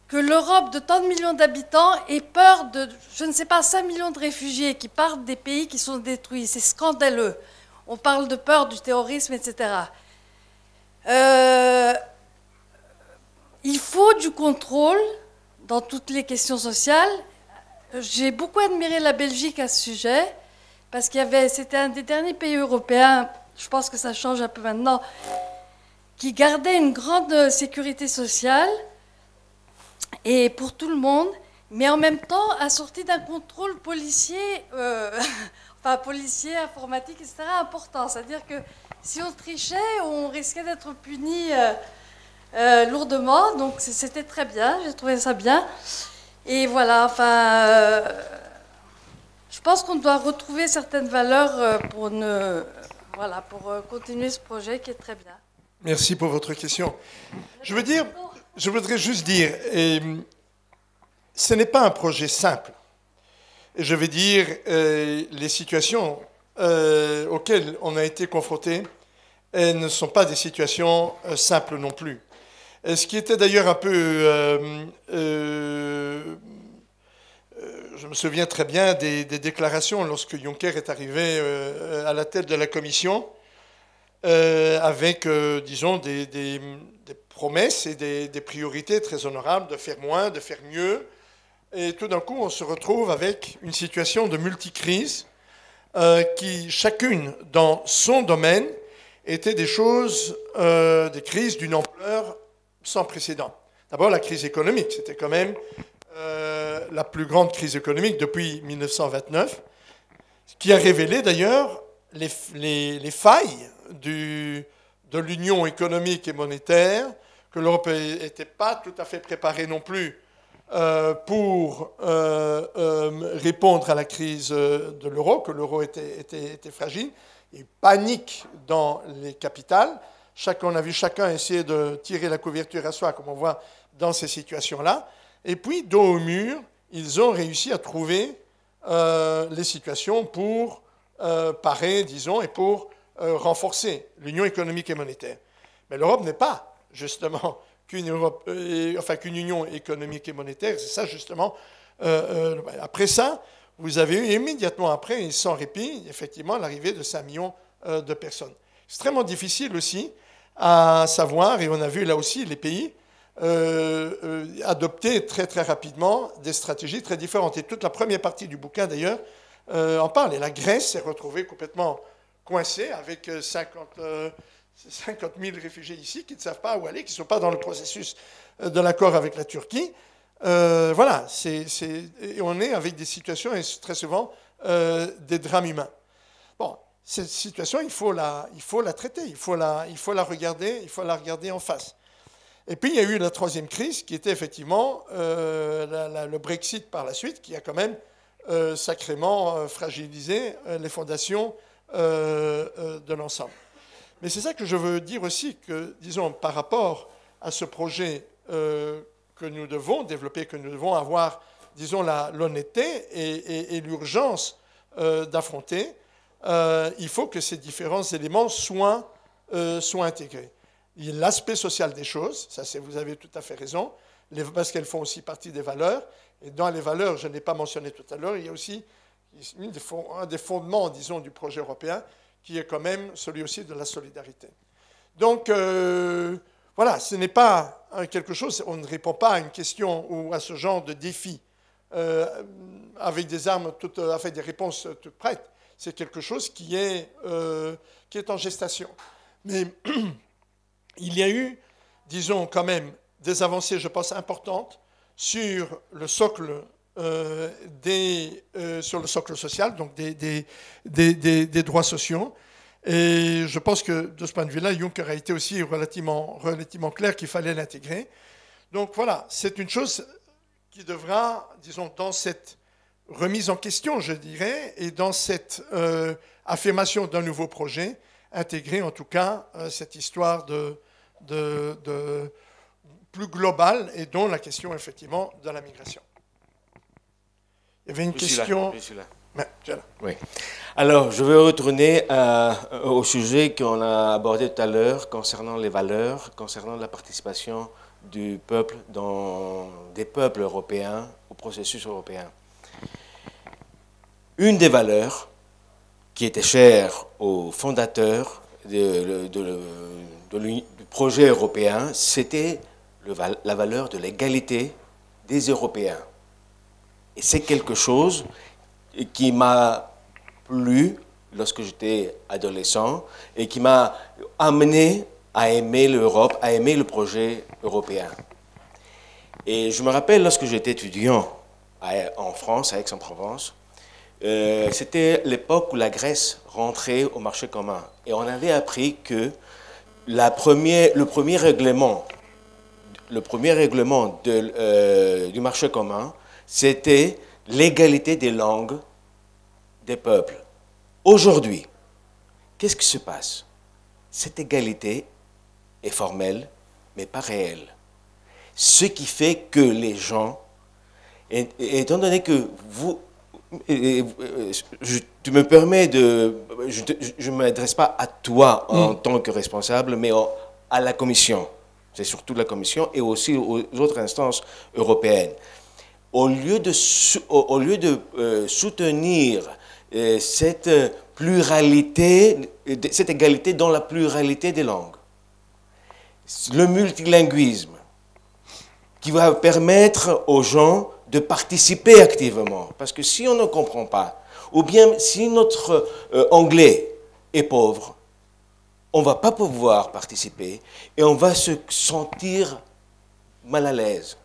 que l'Europe de tant de millions d'habitants ait peur de, je ne sais pas, 5 millions de réfugiés qui partent des pays qui sont détruits. C'est scandaleux. On parle de peur du terrorisme, etc. Euh, il faut du contrôle dans toutes les questions sociales j'ai beaucoup admiré la Belgique à ce sujet, parce qu'il y avait, c'était un des derniers pays européens, je pense que ça change un peu maintenant, qui gardait une grande sécurité sociale et pour tout le monde, mais en même temps assorti d'un contrôle policier, euh, [laughs] enfin policier, informatique, etc. important. C'est-à-dire que si on trichait, on risquait d'être puni euh, euh, lourdement. Donc c'était très bien, j'ai trouvé ça bien. Et voilà, enfin, je pense qu'on doit retrouver certaines valeurs pour, ne, voilà, pour continuer ce projet qui est très bien. Merci pour votre question. Je veux dire, je voudrais juste dire, ce n'est pas un projet simple. Je vais dire, les situations auxquelles on a été confronté ne sont pas des situations simples non plus. Ce qui était d'ailleurs un peu... Euh, euh, euh, je me souviens très bien des, déclarations lorsque Juncker est arrivé à la tête de la Commission, avec, disons, des, promesses et des, priorités très honorables de faire moins, de faire mieux. Et tout d'un coup, on se retrouve avec une situation de multicrise qui, chacune dans son domaine, était des choses, des crises d'une ampleur sans précédent. D'abord, la crise économique, c'était quand même euh, la plus grande crise économique depuis 1929, qui a révélé d'ailleurs les, les, failles de l'union économique et monétaire, que l'Europe n'était pas tout à fait préparée non plus euh, pour euh, euh, répondre à la crise de l'euro, que l'euro était, était, fragile, et panique dans les capitales. Chacun, on a vu chacun essayer de tirer la couverture à soi, comme on voit dans ces situations-là. Et puis, dos au mur, ils ont réussi à trouver les situations pour parer, disons, et pour renforcer l'union économique et monétaire. Mais l'Europe n'est pas, justement, qu'une euh, enfin, qu'une union économique et monétaire. C'est ça justement. Euh, euh, après ça, vous avez eu immédiatement après, et sans répit, effectivement, l'arrivée de 5 millions de personnes. Extrêmement difficile aussi à savoir, et on a vu là aussi les pays adopter très très rapidement des stratégies très différentes. Et toute la première partie du bouquin d'ailleurs en parle. Et la Grèce s'est retrouvée complètement coincée avec 50 c'est 50 000 réfugiés ici qui ne savent pas où aller, qui ne sont pas dans le processus euh, de l'accord avec la Turquie. Euh, voilà, on est avec des situations, et très souvent, euh, des drames humains. Bon, cette situation, il faut la, il faut la traiter, il faut la, il faut la regarder, il faut la regarder en face. Et puis, il y a eu la troisième crise, qui était effectivement le Brexit par la suite, qui a quand même sacrément fragilisé les fondations de l'ensemble. Mais c'est ça que je veux dire aussi, que, disons, par rapport à ce projet euh, que nous devons développer, que nous devons avoir, disons, l'honnêteté et, l'urgence euh, d'affronter, euh, il faut que ces différents éléments soient, soient intégrés. L'aspect social des choses, ça vous avez tout à fait raison, parce qu'elles font aussi partie des valeurs. Et dans les valeurs, je n'ai pas mentionné tout à l'heure, il y a aussi un des fondements, disons, du projet européen, qui est quand même celui aussi de la solidarité. Donc, euh, voilà, ce n'est pas quelque chose, on ne répond pas à une question ou à ce genre de défi euh, avec des armes, toutes, avec des réponses toutes prêtes. C'est quelque chose qui est, euh, qui est en gestation. Mais [clears throat] il y a eu, disons quand même, des avancées, je pense, importantes sur le socle euh, euh, sur le socle social, donc des, droits sociaux. Et je pense que de ce point de vue-là, Juncker a été aussi relativement, clair qu'il fallait l'intégrer. Donc voilà, c'est une chose qui devra, disons, dans cette remise en question, je dirais, et dans cette euh, affirmation d'un nouveau projet, intégrer en tout cas cette histoire de, de plus globale et dont la question effectivement de la migration. Il y avait une question. Oui. Alors, je vais retourner euh, au sujet qu'on a abordé tout à l'heure concernant les valeurs, concernant la participation du peuple, dans, des peuples européens au processus européen. Une des valeurs qui était chère aux fondateurs de, du projet européen, c'était la valeur de l'égalité des Européens. Et c'est quelque chose qui m'a plu lorsque j'étais adolescent et qui m'a amené à aimer l'Europe, à aimer le projet européen. Et je me rappelle lorsque j'étais étudiant en France, à Aix-en-Provence, euh, c'était l'époque où la Grèce rentrait au marché commun. Et on avait appris que le premier règlement, le premier règlement euh, du marché commun, c'était l'égalité des langues des peuples. Aujourd'hui, qu'est-ce qui se passe? Cette égalité est formelle, mais pas réelle. Ce qui fait que les gens, étant donné que vous, je, tu me permets de, je ne m'adresse pas à toi en mm. tant que responsable, mais à la Commission. C'est surtout la Commission et aussi aux autres instances européennes au lieu de, euh, soutenir euh, cette pluralité, cette égalité dans la pluralité des langues, le multilinguisme, qui va permettre aux gens de participer activement. Parce que si on ne comprend pas, ou bien si notre euh, anglais est pauvre, on ne va pas pouvoir participer et on va se sentir mal à l'aise.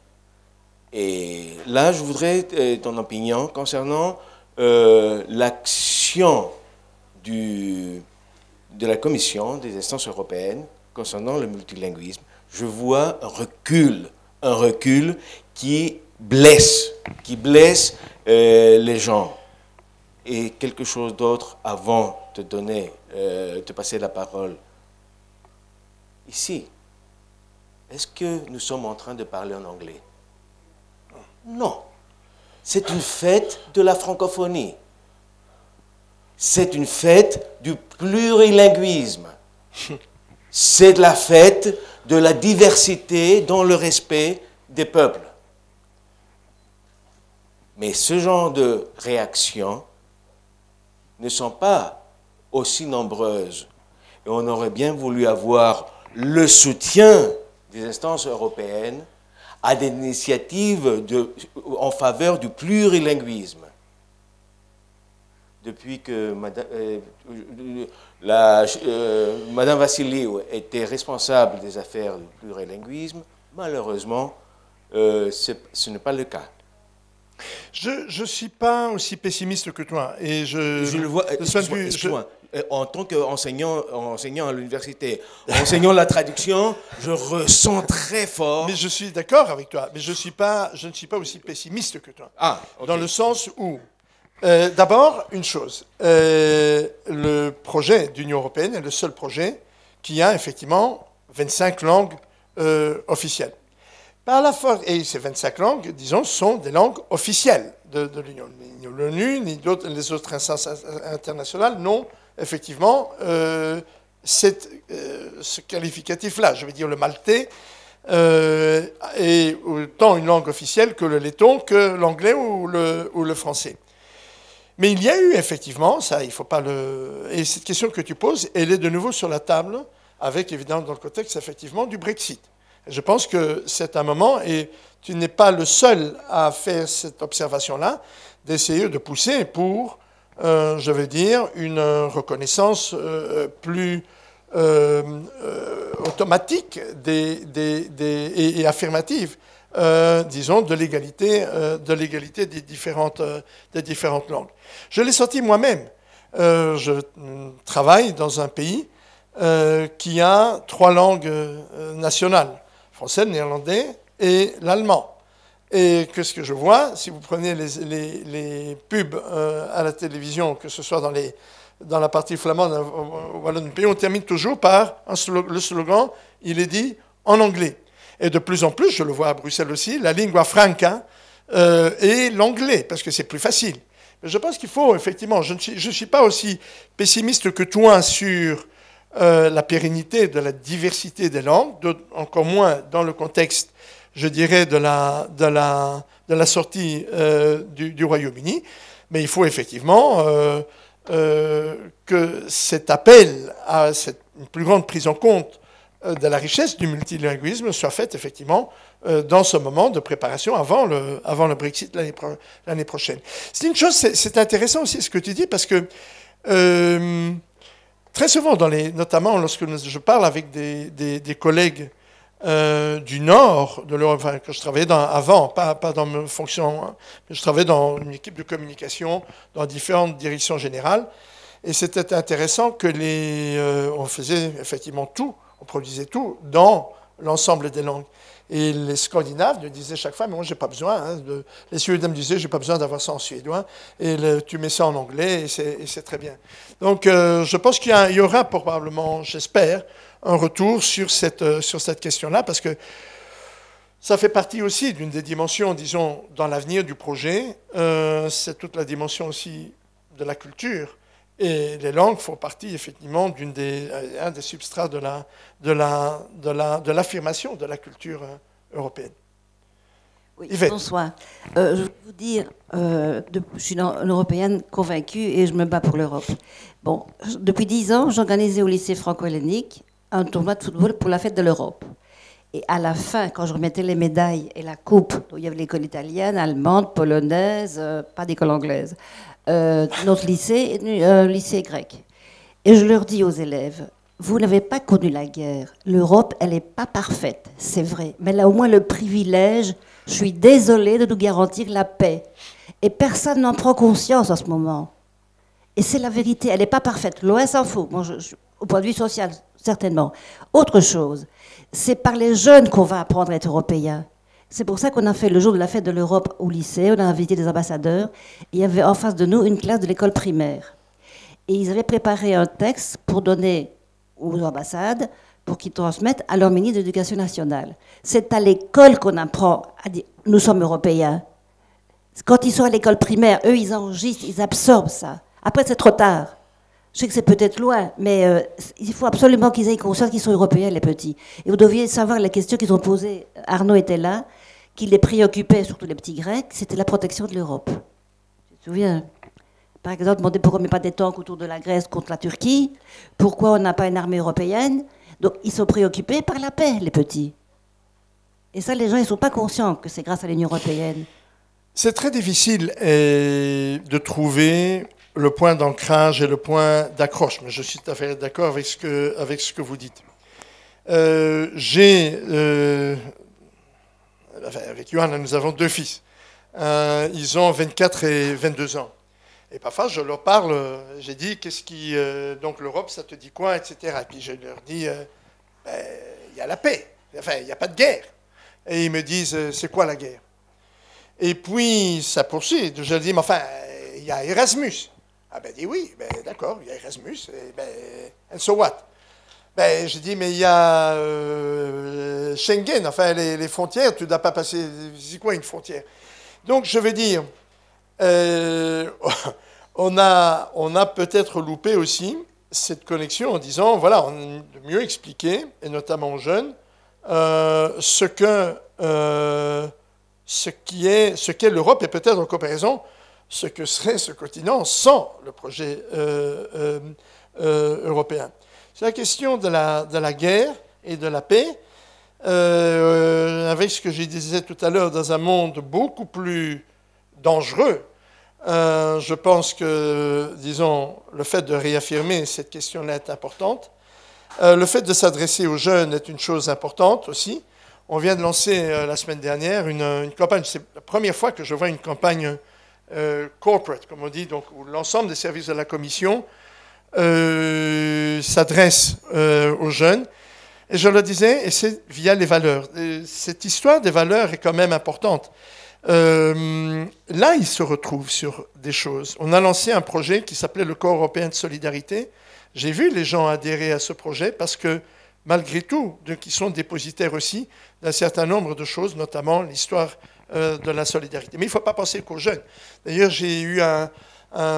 Et là, je voudrais euh, ton opinion concernant euh, l'action de la Commission des instances européennes concernant le multilinguisme. Je vois un recul, un recul qui blesse, qui blesse euh, les gens. Et quelque chose d'autre avant de donner, euh, de passer la parole. Ici, est-ce que nous sommes en train de parler en anglais? Non. C'est une fête de la francophonie. C'est une fête du plurilinguisme. C'est la fête de la diversité dans le respect des peuples. Mais ce genre de réactions ne sont pas aussi nombreuses. Et on aurait bien voulu avoir le soutien des instances européennes à des initiatives de, en faveur du plurilinguisme. Depuis que Madame, euh, la, euh, Madame Vassiliou était responsable des affaires du plurilinguisme, malheureusement, euh, ce n'est pas le cas. Je ne suis pas aussi pessimiste que toi. Et je, je le vois. En tant qu'enseignant enseignant à l'université, enseignant la traduction, je ressens très fort. Mais je suis d'accord avec toi, mais je, suis pas, je ne suis pas aussi pessimiste que toi. Ah, Dans le sens où, euh, d'abord, une chose, euh, le projet d'Union européenne est le seul projet qui a effectivement 25 langues officielles. Par la force, et ces 25 langues, disons, sont des langues officielles de, de l'Union. Ni l'ONU, ni les autres instances internationales n'ont effectivement, euh, euh, ce qualificatif-là. Je veux dire, le maltais euh, est autant une langue officielle que le letton, que l'anglais ou le, ou le français. Mais il y a eu effectivement, ça, il faut pas le. Et cette question que tu poses, elle est de nouveau sur la table, avec évidemment dans le contexte effectivement du Brexit. Je pense que c'est un moment, et tu n'es pas le seul à faire cette observation-là, d'essayer de pousser pour euh, je vais dire, une reconnaissance euh, plus euh, automatique et, affirmative, disons, de l'égalité, de l'égalité des différentes, des différentes langues. Je l'ai senti moi-même. je travaille dans un pays qui a trois langues nationales, français, néerlandais et l'allemand. Et qu'est-ce que je vois? Si vous prenez les, pubs euh, à la télévision, que ce soit dans, la partie flamande ou wallonne pays, on termine toujours par le slogan, il est dit en anglais. Et de plus en plus, je le vois à Bruxelles aussi, la lingua franca euh, et l'anglais, parce que c'est plus facile. Je pense qu'il faut, effectivement, je ne suis, pas aussi pessimiste que toi sur euh, la pérennité de la diversité des langues, encore moins dans le contexte je dirais, de la, sortie euh, du, Royaume-Uni. Mais il faut effectivement euh, euh, que cet appel à cette, une plus grande prise en compte de la richesse du multilinguisme soit fait effectivement dans ce moment de préparation avant le, Brexit l'année prochaine. C'est une chose, c'est intéressant aussi ce que tu dis parce que très souvent, notamment lorsque je parle avec des collègues euh, du nord de l'Europe, que je travaillais avant, pas, dans mes fonctions, hein, mais je travaillais dans une équipe de communication dans différentes directions générales. Et c'était intéressant que les, euh, on faisait effectivement tout, on produisait tout dans l'ensemble des langues. Et les Scandinaves nous disaient chaque fois, mais moi, j'ai pas besoin. Hein. Les Suédois me disaient, j'ai pas besoin d'avoir ça en suédois. Et tu mets ça en anglais, et c'est très bien. Donc, euh, je pense qu'il y, aura probablement, j'espère, un retour sur cette, euh, sur cette question-là, parce que ça fait partie aussi d'une des dimensions, disons, dans l'avenir du projet. Euh, c'est toute la dimension aussi de la culture. Et les langues font partie effectivement d'une des, euh, un des substrats de, la, de, la, de, la, de l'affirmation de la culture européenne. Oui, bonsoir. je veux vous dire, je suis une Européenne convaincue et je me bats pour l'Europe. Bon, depuis dix ans, j'organisais au lycée franco-hellénique un tournoi de football pour la fête de l'Europe. Et à la fin, quand je remettais les médailles et la coupe, où il y avait l'école italienne, allemande, polonaise, euh, pas d'école anglaise, euh, notre lycée, euh, lycée grec. Et je leur dis aux élèves, vous n'avez pas connu la guerre. L'Europe, elle n'est pas parfaite, c'est vrai. Mais elle a au moins le privilège, je suis désolée de nous garantir la paix. Et personne n'en prend conscience en ce moment. Et c'est la vérité, elle n'est pas parfaite. Loin s'en fout. au point de vue social, certainement. Autre chose, c'est par les jeunes qu'on va apprendre à être européen. C'est pour ça qu'on a fait le jour de la fête de l'Europe au lycée, on a invité des ambassadeurs. Il y avait en face de nous une classe de l'école primaire. Et ils avaient préparé un texte pour donner aux ambassades pour qu'ils transmettent à leur ministre de l'Éducation nationale. C'est à l'école qu'on apprend à dire nous sommes européens. Quand ils sont à l'école primaire, eux, ils enregistrent, ils absorbent ça. Après, c'est trop tard. Je sais que c'est peut-être loin, mais euh, il faut absolument qu'ils aient conscience qu'ils sont européens, les petits. Et vous deviez savoir la question qu'ils ont posée. Arnaud était là, qui les préoccupait, surtout les petits Grecs, c'était la protection de l'Europe. Tu te souviens Par exemple, demander pourquoi on ne met pas des tanks autour de la Grèce contre la Turquie, pourquoi on n'a pas une armée européenne? Donc, ils sont préoccupés par la paix, les petits. Et ça, les gens, ils ne sont pas conscients que c'est grâce à l'Union européenne. C'est très difficile de trouver le point d'ancrage et le point d'accroche, mais je suis tout à fait d'accord avec, ce que, avec ce que vous dites. Euh, j'ai, euh, avec Johanna, nous avons deux fils. ils ont 24 et 22 ans. Et parfois, je leur parle, j'ai dit, qu'est-ce qui. donc, l'Europe, ça te dit quoi, etc. Et puis, je leur dis, ben, il y a la paix. Enfin, il n'y a pas de guerre. Et ils me disent, c'est quoi la guerre? Et puis, ça poursuit. Je dis, mais enfin, il y a Erasmus. Ah ben, dit oui, ben, d'accord, il y a Erasmus. Et ben, and so what? Ben, je dis, mais il y a euh, Schengen, enfin, les, frontières, tu ne dois pas passer. C'est quoi une frontière? Donc, je veux dire, euh, [laughs] on a, on a peut-être loupé aussi cette connexion en disant, voilà, on de mieux expliquer, et notamment aux jeunes, euh, ce que ce qui est ce qu'est l'Europe et peut-être en comparaison ce que serait ce continent sans le projet euh, euh, euh, européen. C'est la question de la, de la, guerre et de la paix, avec ce que je disais tout à l'heure, dans un monde beaucoup plus dangereux. je pense que, disons, le fait de réaffirmer cette question-là est importante. le fait de s'adresser aux jeunes est une chose importante aussi. On vient de lancer la semaine dernière une, campagne. C'est la première fois que je vois une campagne euh, corporate, comme on dit, donc l'ensemble des services de la Commission euh, s'adresse aux jeunes. Et je le disais, et c'est via les valeurs. cette histoire des valeurs est quand même importante. là, ils se retrouvent sur des choses. On a lancé un projet qui s'appelait le Corps européen de solidarité. J'ai vu les gens adhérer à ce projet parce que malgré tout, qui sont dépositaires aussi d'un certain nombre de choses, notamment l'histoire euh, de la solidarité. Mais il ne faut pas penser qu'aux jeunes. D'ailleurs, j'ai eu un,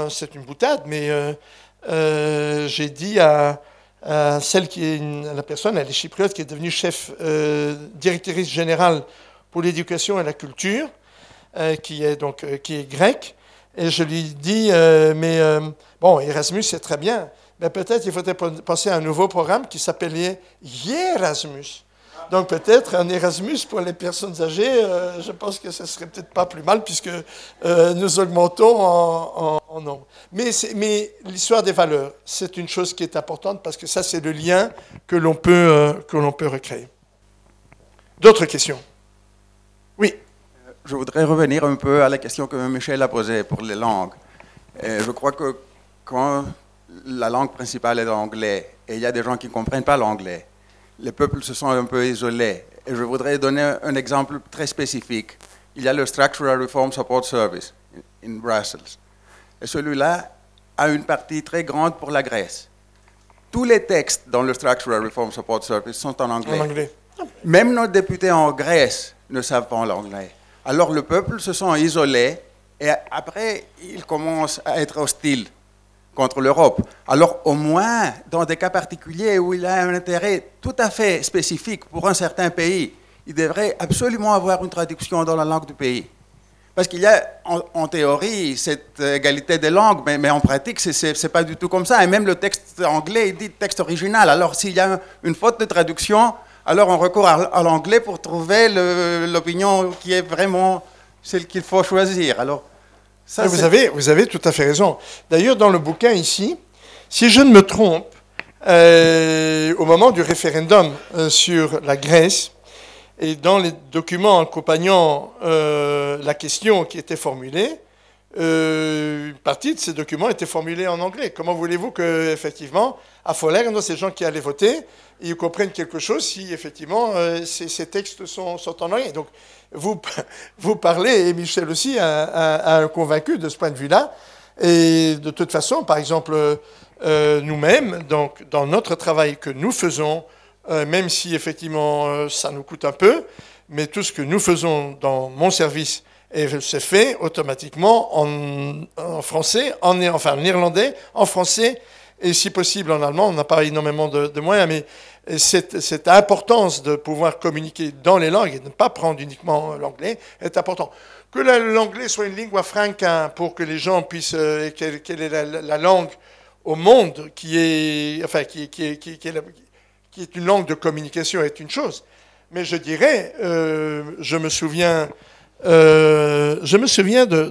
c'est une boutade, mais euh, euh, j'ai dit à, celle qui est la personne, elle est chypriote, qui est devenue chef directrice générale pour l'éducation et la culture, qui est donc qui est grecque, et je lui dis, mais bon, Erasmus c'est très bien, mais peut-être il faudrait penser à un nouveau programme qui s'appelait Erasmus. Donc peut-être un Erasmus pour les personnes âgées, euh, je pense que ce serait peut-être pas plus mal puisque euh, nous augmentons en, nombre. Mais, l'histoire des valeurs, c'est une chose qui est importante parce que ça, c'est le lien que l'on peut, euh, que l'on peut recréer. D'autres questions? Oui. Je voudrais revenir un peu à la question que Michel a posée pour les langues. je crois que quand la langue principale est l'anglais et il y a des gens qui ne comprennent pas l'anglais. Les peuples se sont un peu isolés. Et je voudrais donner un exemple très spécifique. Il y a le Structural Reform Support Service in Brussels. Et celui-là a une partie très grande pour la Grèce. Tous les textes dans le Structural Reform Support Service sont en anglais. En anglais. Même nos députés en Grèce ne savent pas l'anglais. Alors le peuple se sent isolé et après, il commence à être hostile contre l'Europe. Alors au moins, dans des cas particuliers où il a un intérêt tout à fait spécifique pour un certain pays, il devrait absolument avoir une traduction dans la langue du pays. Parce qu'il y a en, théorie cette égalité des langues, mais, en pratique, ce n'est pas du tout comme ça. Et même le texte anglais, il dit texte original. Alors s'il y a une faute de traduction, alors on recourt à, l'anglais pour trouver l'opinion qui est vraiment celle qu'il faut choisir. Alors vous, avez, vous avez tout à fait raison. D'ailleurs, dans le bouquin ici, si je ne me trompe, euh, au moment du référendum euh, sur la Grèce, et dans les documents accompagnant euh, la question qui était formulée, une partie de ces documents étaient formulés en anglais. Comment voulez-vous que, effectivement, à Follerne, ces gens qui allaient voter, ils comprennent quelque chose si, effectivement, euh, ces, textes sont, en anglais Donc, vous, [laughs] vous parlez, et Michel aussi, à, un convaincu de ce point de vue-là. Et de toute façon, par exemple, euh, nous-mêmes, donc, dans notre travail que nous faisons, même si, effectivement, ça nous coûte un peu, mais tout ce que nous faisons dans mon service, c'est fait automatiquement en, français, en, enfin en irlandais, en français et si possible en allemand. On n'a pas énormément de, moyens, mais cette, importance de pouvoir communiquer dans les langues et de ne pas prendre uniquement l'anglais est important. Que l'anglais soit une lingua franca pour que les gens puissent, euh, quelle, est la, langue au monde qui est, enfin, qui, qui, qui, qui est, une langue de communication est une chose. Mais je dirais, euh, je me souviens euh, je me souviens de,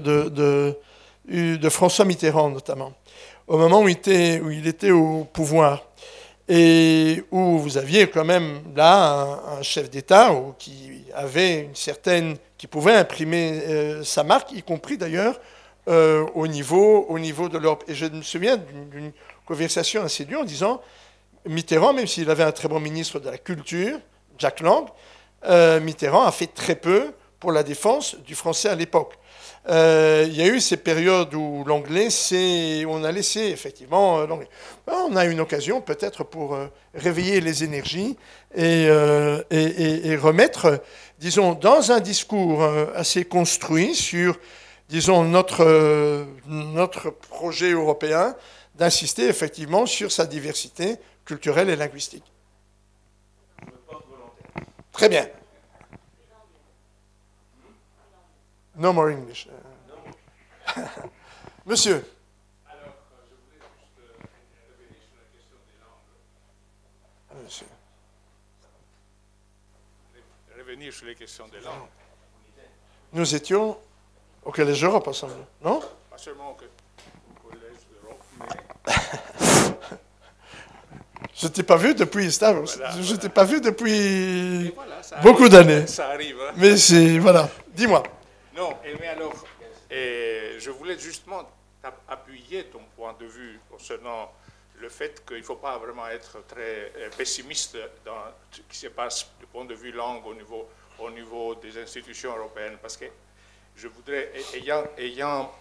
de, François Mitterrand notamment, au moment où il, était, au pouvoir, et où vous aviez quand même là un, chef d'État qui avait une certaine, qui pouvait imprimer euh, sa marque, y compris d'ailleurs euh, au, niveau, au niveau de l'Europe. Et je me souviens d'une conversation assez dure en disant, Mitterrand, même s'il avait un très bon ministre de la Culture, Jack Lang, Mitterrand a fait très peu pour la défense du français à l'époque. Euh, il y a eu ces périodes où l'anglais, on a laissé effectivement euh, l'anglais. Ben, on a une occasion peut-être pour euh, réveiller les énergies et, et, remettre, disons, dans un discours assez construit sur, disons, notre, notre projet européen, d'insister effectivement sur sa diversité culturelle et linguistique. Très bien. No more English. [laughs] Monsieur. Alors, je voulais juste revenir sur la question des langues. Monsieur. Revenir sur les questions des langues. Nous étions au Collège d'Europe ensemble, non? Pas seulement au Collège d'Europe, mais. [laughs] Je t'ai pas vu depuis, je t'ai pas vu depuis beaucoup d'années. Ça arrive. Hein. Mais c'est voilà. Dis-moi. Non, mais alors, je voulais justement appuyer ton point de vue concernant le fait qu'il ne faut pas vraiment être très euh, pessimiste dans ce qui se passe du point de vue langue au niveau, au niveau des institutions européennes, parce que je voudrais, ayant, ayant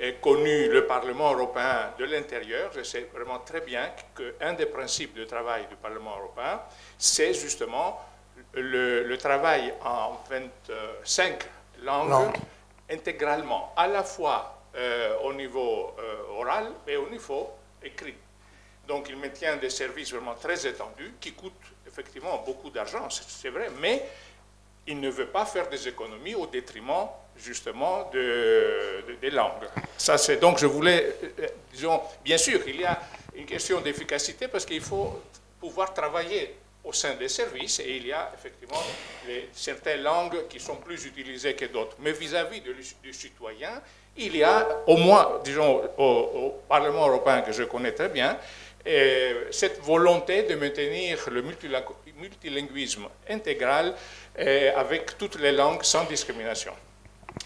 euh, connu le Parlement européen de l'intérieur, je sais vraiment très bien qu'un des principes de travail du Parlement européen, c'est justement le, le, travail en 25 langue, intégralement, à la fois euh, au niveau euh, oral, mais au niveau écrit. Donc il maintient des services vraiment très étendus qui coûtent effectivement beaucoup d'argent, c'est vrai, mais il ne veut pas faire des économies au détriment justement de, des langues. Ça, c'est donc je voulais, euh, disons, bien sûr, il y a une question d'efficacité parce qu'il faut pouvoir travailler au sein des services et il y a effectivement certaines langues qui sont plus utilisées que d'autres. Mais vis-à-vis du, citoyen, il y a, au moins, disons, au, Parlement européen que je connais très bien, euh, cette volonté de maintenir le multilinguisme intégral euh, avec toutes les langues sans discrimination.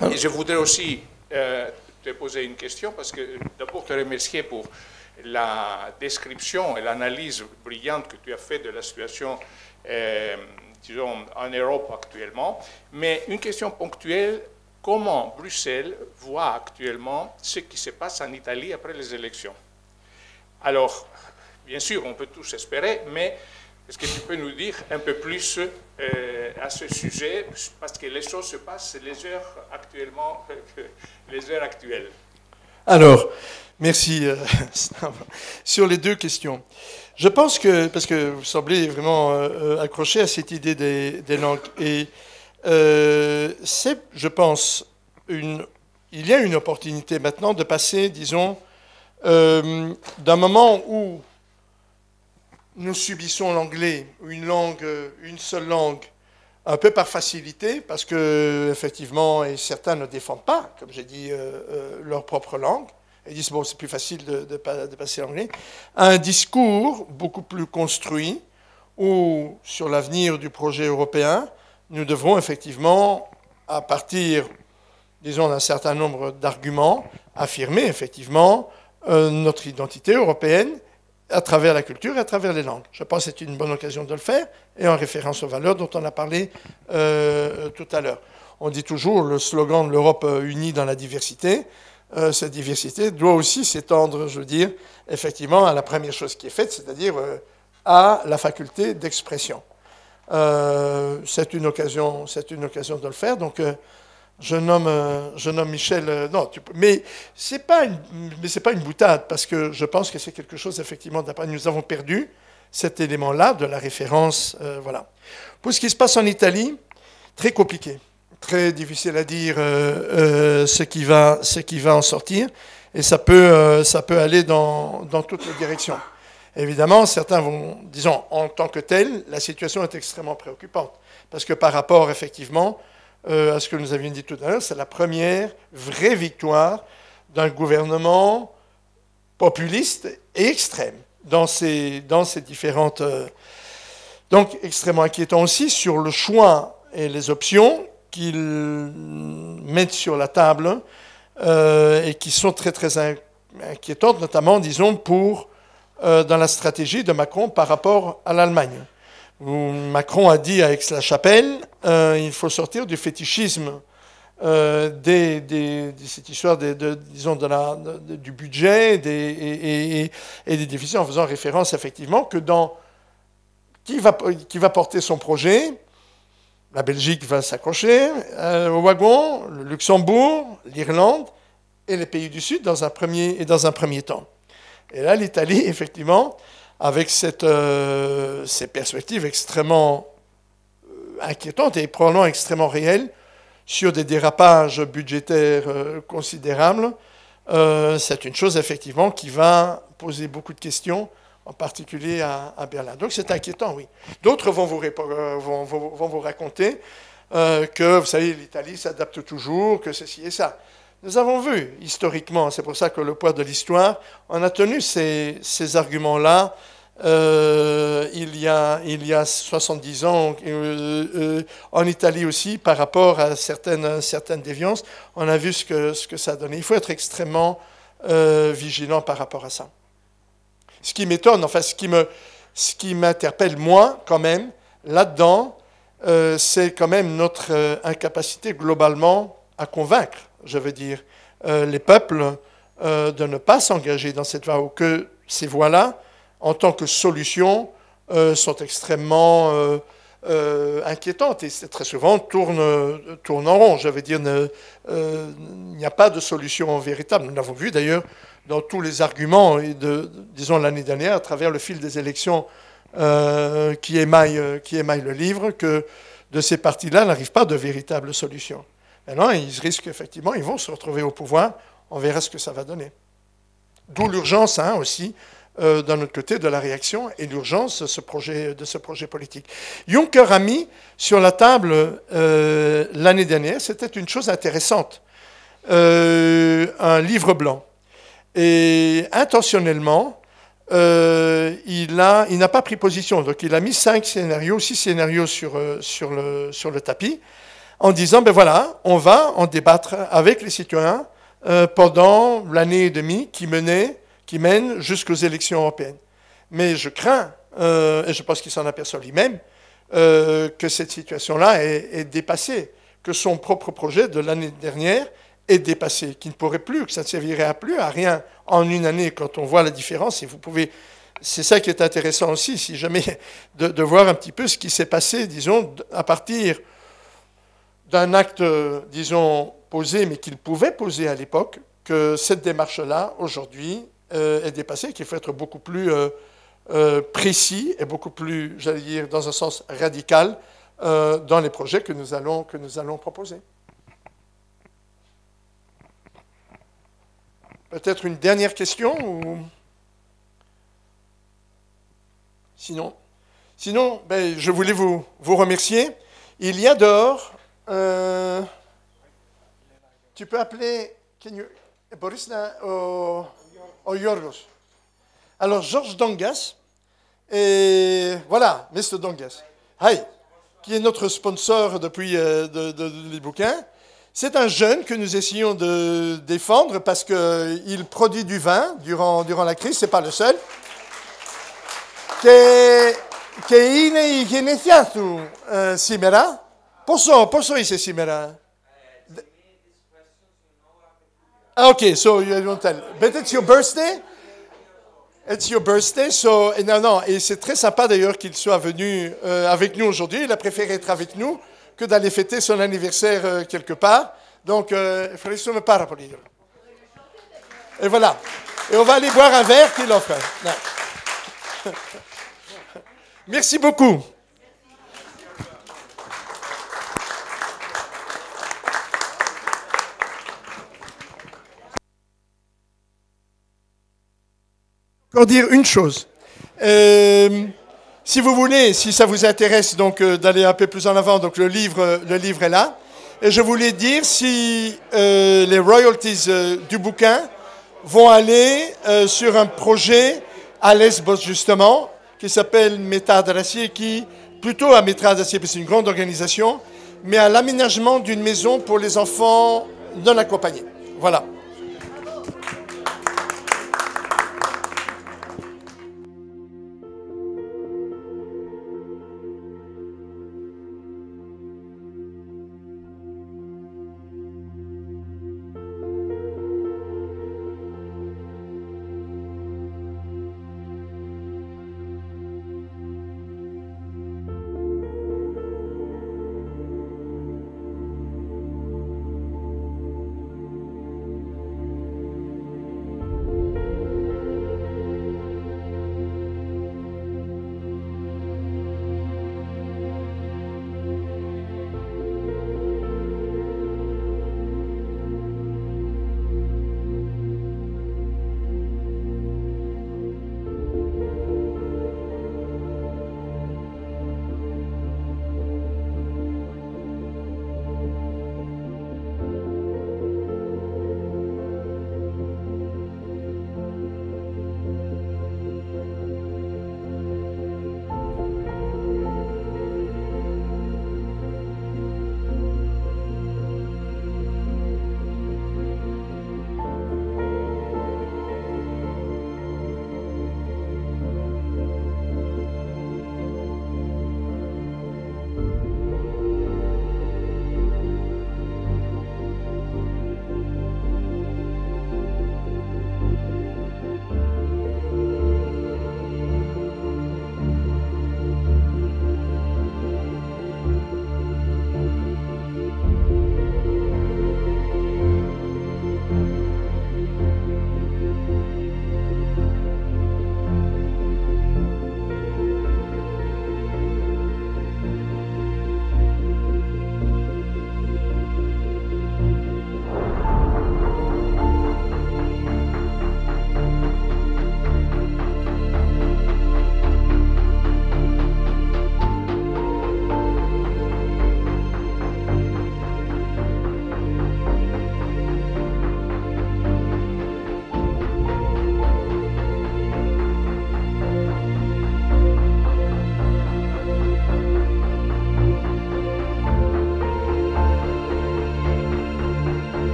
Je voudrais aussi euh, te poser une question parce que d'abord te remercier pour la description et l'analyse brillante que tu as fait de la situation, euh, disons, en Europe actuellement. Mais une question ponctuelle, comment Bruxelles voit actuellement ce qui se passe en Italie après les élections? Alors, bien sûr, on peut tous espérer, mais est-ce que tu peux nous dire un peu plus euh, à ce sujet, parce que les choses se passent les heures actuellement, les heures actuelles. Alors, Merci. Euh, [laughs] sur les deux questions. Je pense que, parce que vous semblez vraiment euh, euh, accroché à cette idée des, langues, et c'est, je pense, une, il y a une opportunité maintenant de passer, disons, d'un moment où nous subissons l'anglais, une langue, une seule langue, un peu par facilité, parce que effectivement, et certains ne défendent pas, comme j'ai dit, leur propre langue ils disent, bon, c'est plus facile de, de, de passer un discours beaucoup plus construit où, sur l'avenir du projet européen, nous devrons effectivement, à partir disons, d'un certain nombre d'arguments, affirmer effectivement euh, notre identité européenne à travers la culture et à travers les langues. Je pense que c'est une bonne occasion de le faire, et en référence aux valeurs dont on a parlé euh, tout à l'heure. On dit toujours le slogan de l'Europe unie dans la diversité. Euh, cette diversité doit aussi s'étendre, je veux dire, effectivement, à la première chose qui est faite, c'est-à-dire à la faculté d'expression. c'est une occasion, c'est une occasion de le faire. Donc, je nomme, euh, je nomme Michel. Euh, non, mais c'est pas mais c'est pas une boutade parce que je pense que c'est quelque chose effectivement. Nous avons perdu cet élément-là de la référence, euh, voilà. Pour ce qui se passe en Italie, très compliqué, très difficile à dire ce qui va, ce qui va en sortir, et ça peut, peut aller dans, toutes les directions. Évidemment, certains vont, disons, en tant que tel, la situation est extrêmement préoccupante parce que par rapport effectivement euh, à ce que nous avions dit tout à l'heure, c'est la première vraie victoire d'un gouvernement populiste et extrême dans ces, dans ces différentes... Euh, donc extrêmement inquiétant aussi sur le choix et les options qu'ils mettent sur la table euh, et qui sont très très inquiétantes, notamment, disons, pour, dans la stratégie de Macron par rapport à l'Allemagne. Macron a dit à Aix-la-Chapelle, euh, il faut sortir du fétichisme euh, des, cette histoire de, disons de la, du budget et, et, des déficits en faisant référence effectivement que dans qui va, qui va porter son projet, la Belgique va s'accrocher euh, au wagon, le Luxembourg, l'Irlande et les pays du Sud dans un premier, temps. Et là, l'Italie, [laughs] effectivement, avec euh, ces perspectives extrêmement euh, inquiétantes et probablement extrêmement réelles sur des dérapages budgétaires considérables, c'est une chose effectivement qui va poser beaucoup de questions, en particulier à, Berlin. Donc c'est inquiétant, oui. D'autres vont vous, vous raconter que, vous savez, l'Italie s'adapte toujours, que ceci et ça. Nous avons vu historiquement, c'est pour ça que le poids de l'histoire, on a tenu ces, arguments-là euh, il, y a, il y a 70 ans euh, euh, en Italie aussi par rapport à certaines, certaines déviances. On a vu ce que, ce que ça donné. Il faut être extrêmement vigilant par rapport à ça. Ce qui m'étonne, enfin ce qui, me, ce qui m'interpelle moi quand même là-dedans, c'est quand même notre incapacité globalement à convaincre je veux dire, euh, les peuples euh, de ne pas s'engager dans cette voie, ou que ces voies-là, en tant que solution, euh, sont extrêmement inquiétantes et très souvent tournent, tournent, en rond. Je veux dire, il n'y a pas de solution véritable. Nous l'avons vu d'ailleurs dans tous les arguments, de, disons l'année dernière, à travers le fil des élections qui, émaillent, qui émaillent le livre, que de ces partis-là n'arrivent pas de véritables solutions. Maintenant, ils risquent effectivement, ils vont se retrouver au pouvoir. On verra ce que ça va donner. D'où l'urgence hein, aussi, euh, d'un autre côté, de la réaction et l'urgence de ce projet, politique. Juncker a mis sur la table euh, l'année dernière, c'était une chose intéressante, euh, un livre blanc. Et intentionnellement, il n'a pas pris position. Donc il a mis cinq scénarios, six scénarios sur, sur, le, tapis en disant, ben voilà, on va en débattre avec les citoyens euh, pendant l'année et demie qui, qui mène jusqu'aux élections européennes. Mais je crains, euh, et je pense qu'il s'en aperçoit lui-même, euh, que cette situation-là est, dépassée, que son propre projet de l'année dernière est dépassé, qu'il ne pourrait plus, que ça ne servirait à plus à rien en une année quand on voit la différence. Et vous pouvez, c'est ça qui est intéressant aussi, si jamais de, voir un petit peu ce qui s'est passé, disons, à partir d'un acte, disons, posé, mais qu'il pouvait poser à l'époque, que cette démarche-là, aujourd'hui, euh, est dépassée, qu'il faut être beaucoup plus euh, euh, précis et beaucoup plus, j'allais dire, dans un sens radical dans les projets que nous allons proposer. Peut-être une dernière question ou... Sinon, sinon ben, je voulais vous, vous remercier. Il y a dehors euh, tu peux appeler Boris ou, Yorgos. Alors, Georges Dongas, et voilà, Mr. Dongas, hi, qui est notre sponsor depuis euh, de, les bouquins. C'est un jeune que nous essayons de défendre parce qu'il produit du vin durant, durant la crise, ce n'est pas le seul. Che, che είναι η γενεθιά του ε, σήμερα. Πόσο, πόσο είσαι σήμερα? Ah, ok, so you don't tell. But it's your birthday? It's your birthday, so... Et non, non, et c'est très sympa d'ailleurs qu'il soit venu euh, avec nous aujourd'hui. Il a préféré être avec nous que d'aller fêter son anniversaire euh, quelque part. Donc, euh, me para pour dire. Et voilà. Et on va aller boire un verre qu'il offre. [laughs] Merci beaucoup. Encore dire une chose. Euh, si vous voulez, si ça vous intéresse donc euh, d'aller un peu plus en avant, donc le livre, le livre est là. Et je voulais dire si euh, les royalties du bouquin vont aller sur un projet à Lesbos justement, qui s'appelle Métard qui, plutôt à Métard parce que c'est une grande organisation, mais à l'aménagement d'une maison pour les enfants non accompagnés. Voilà.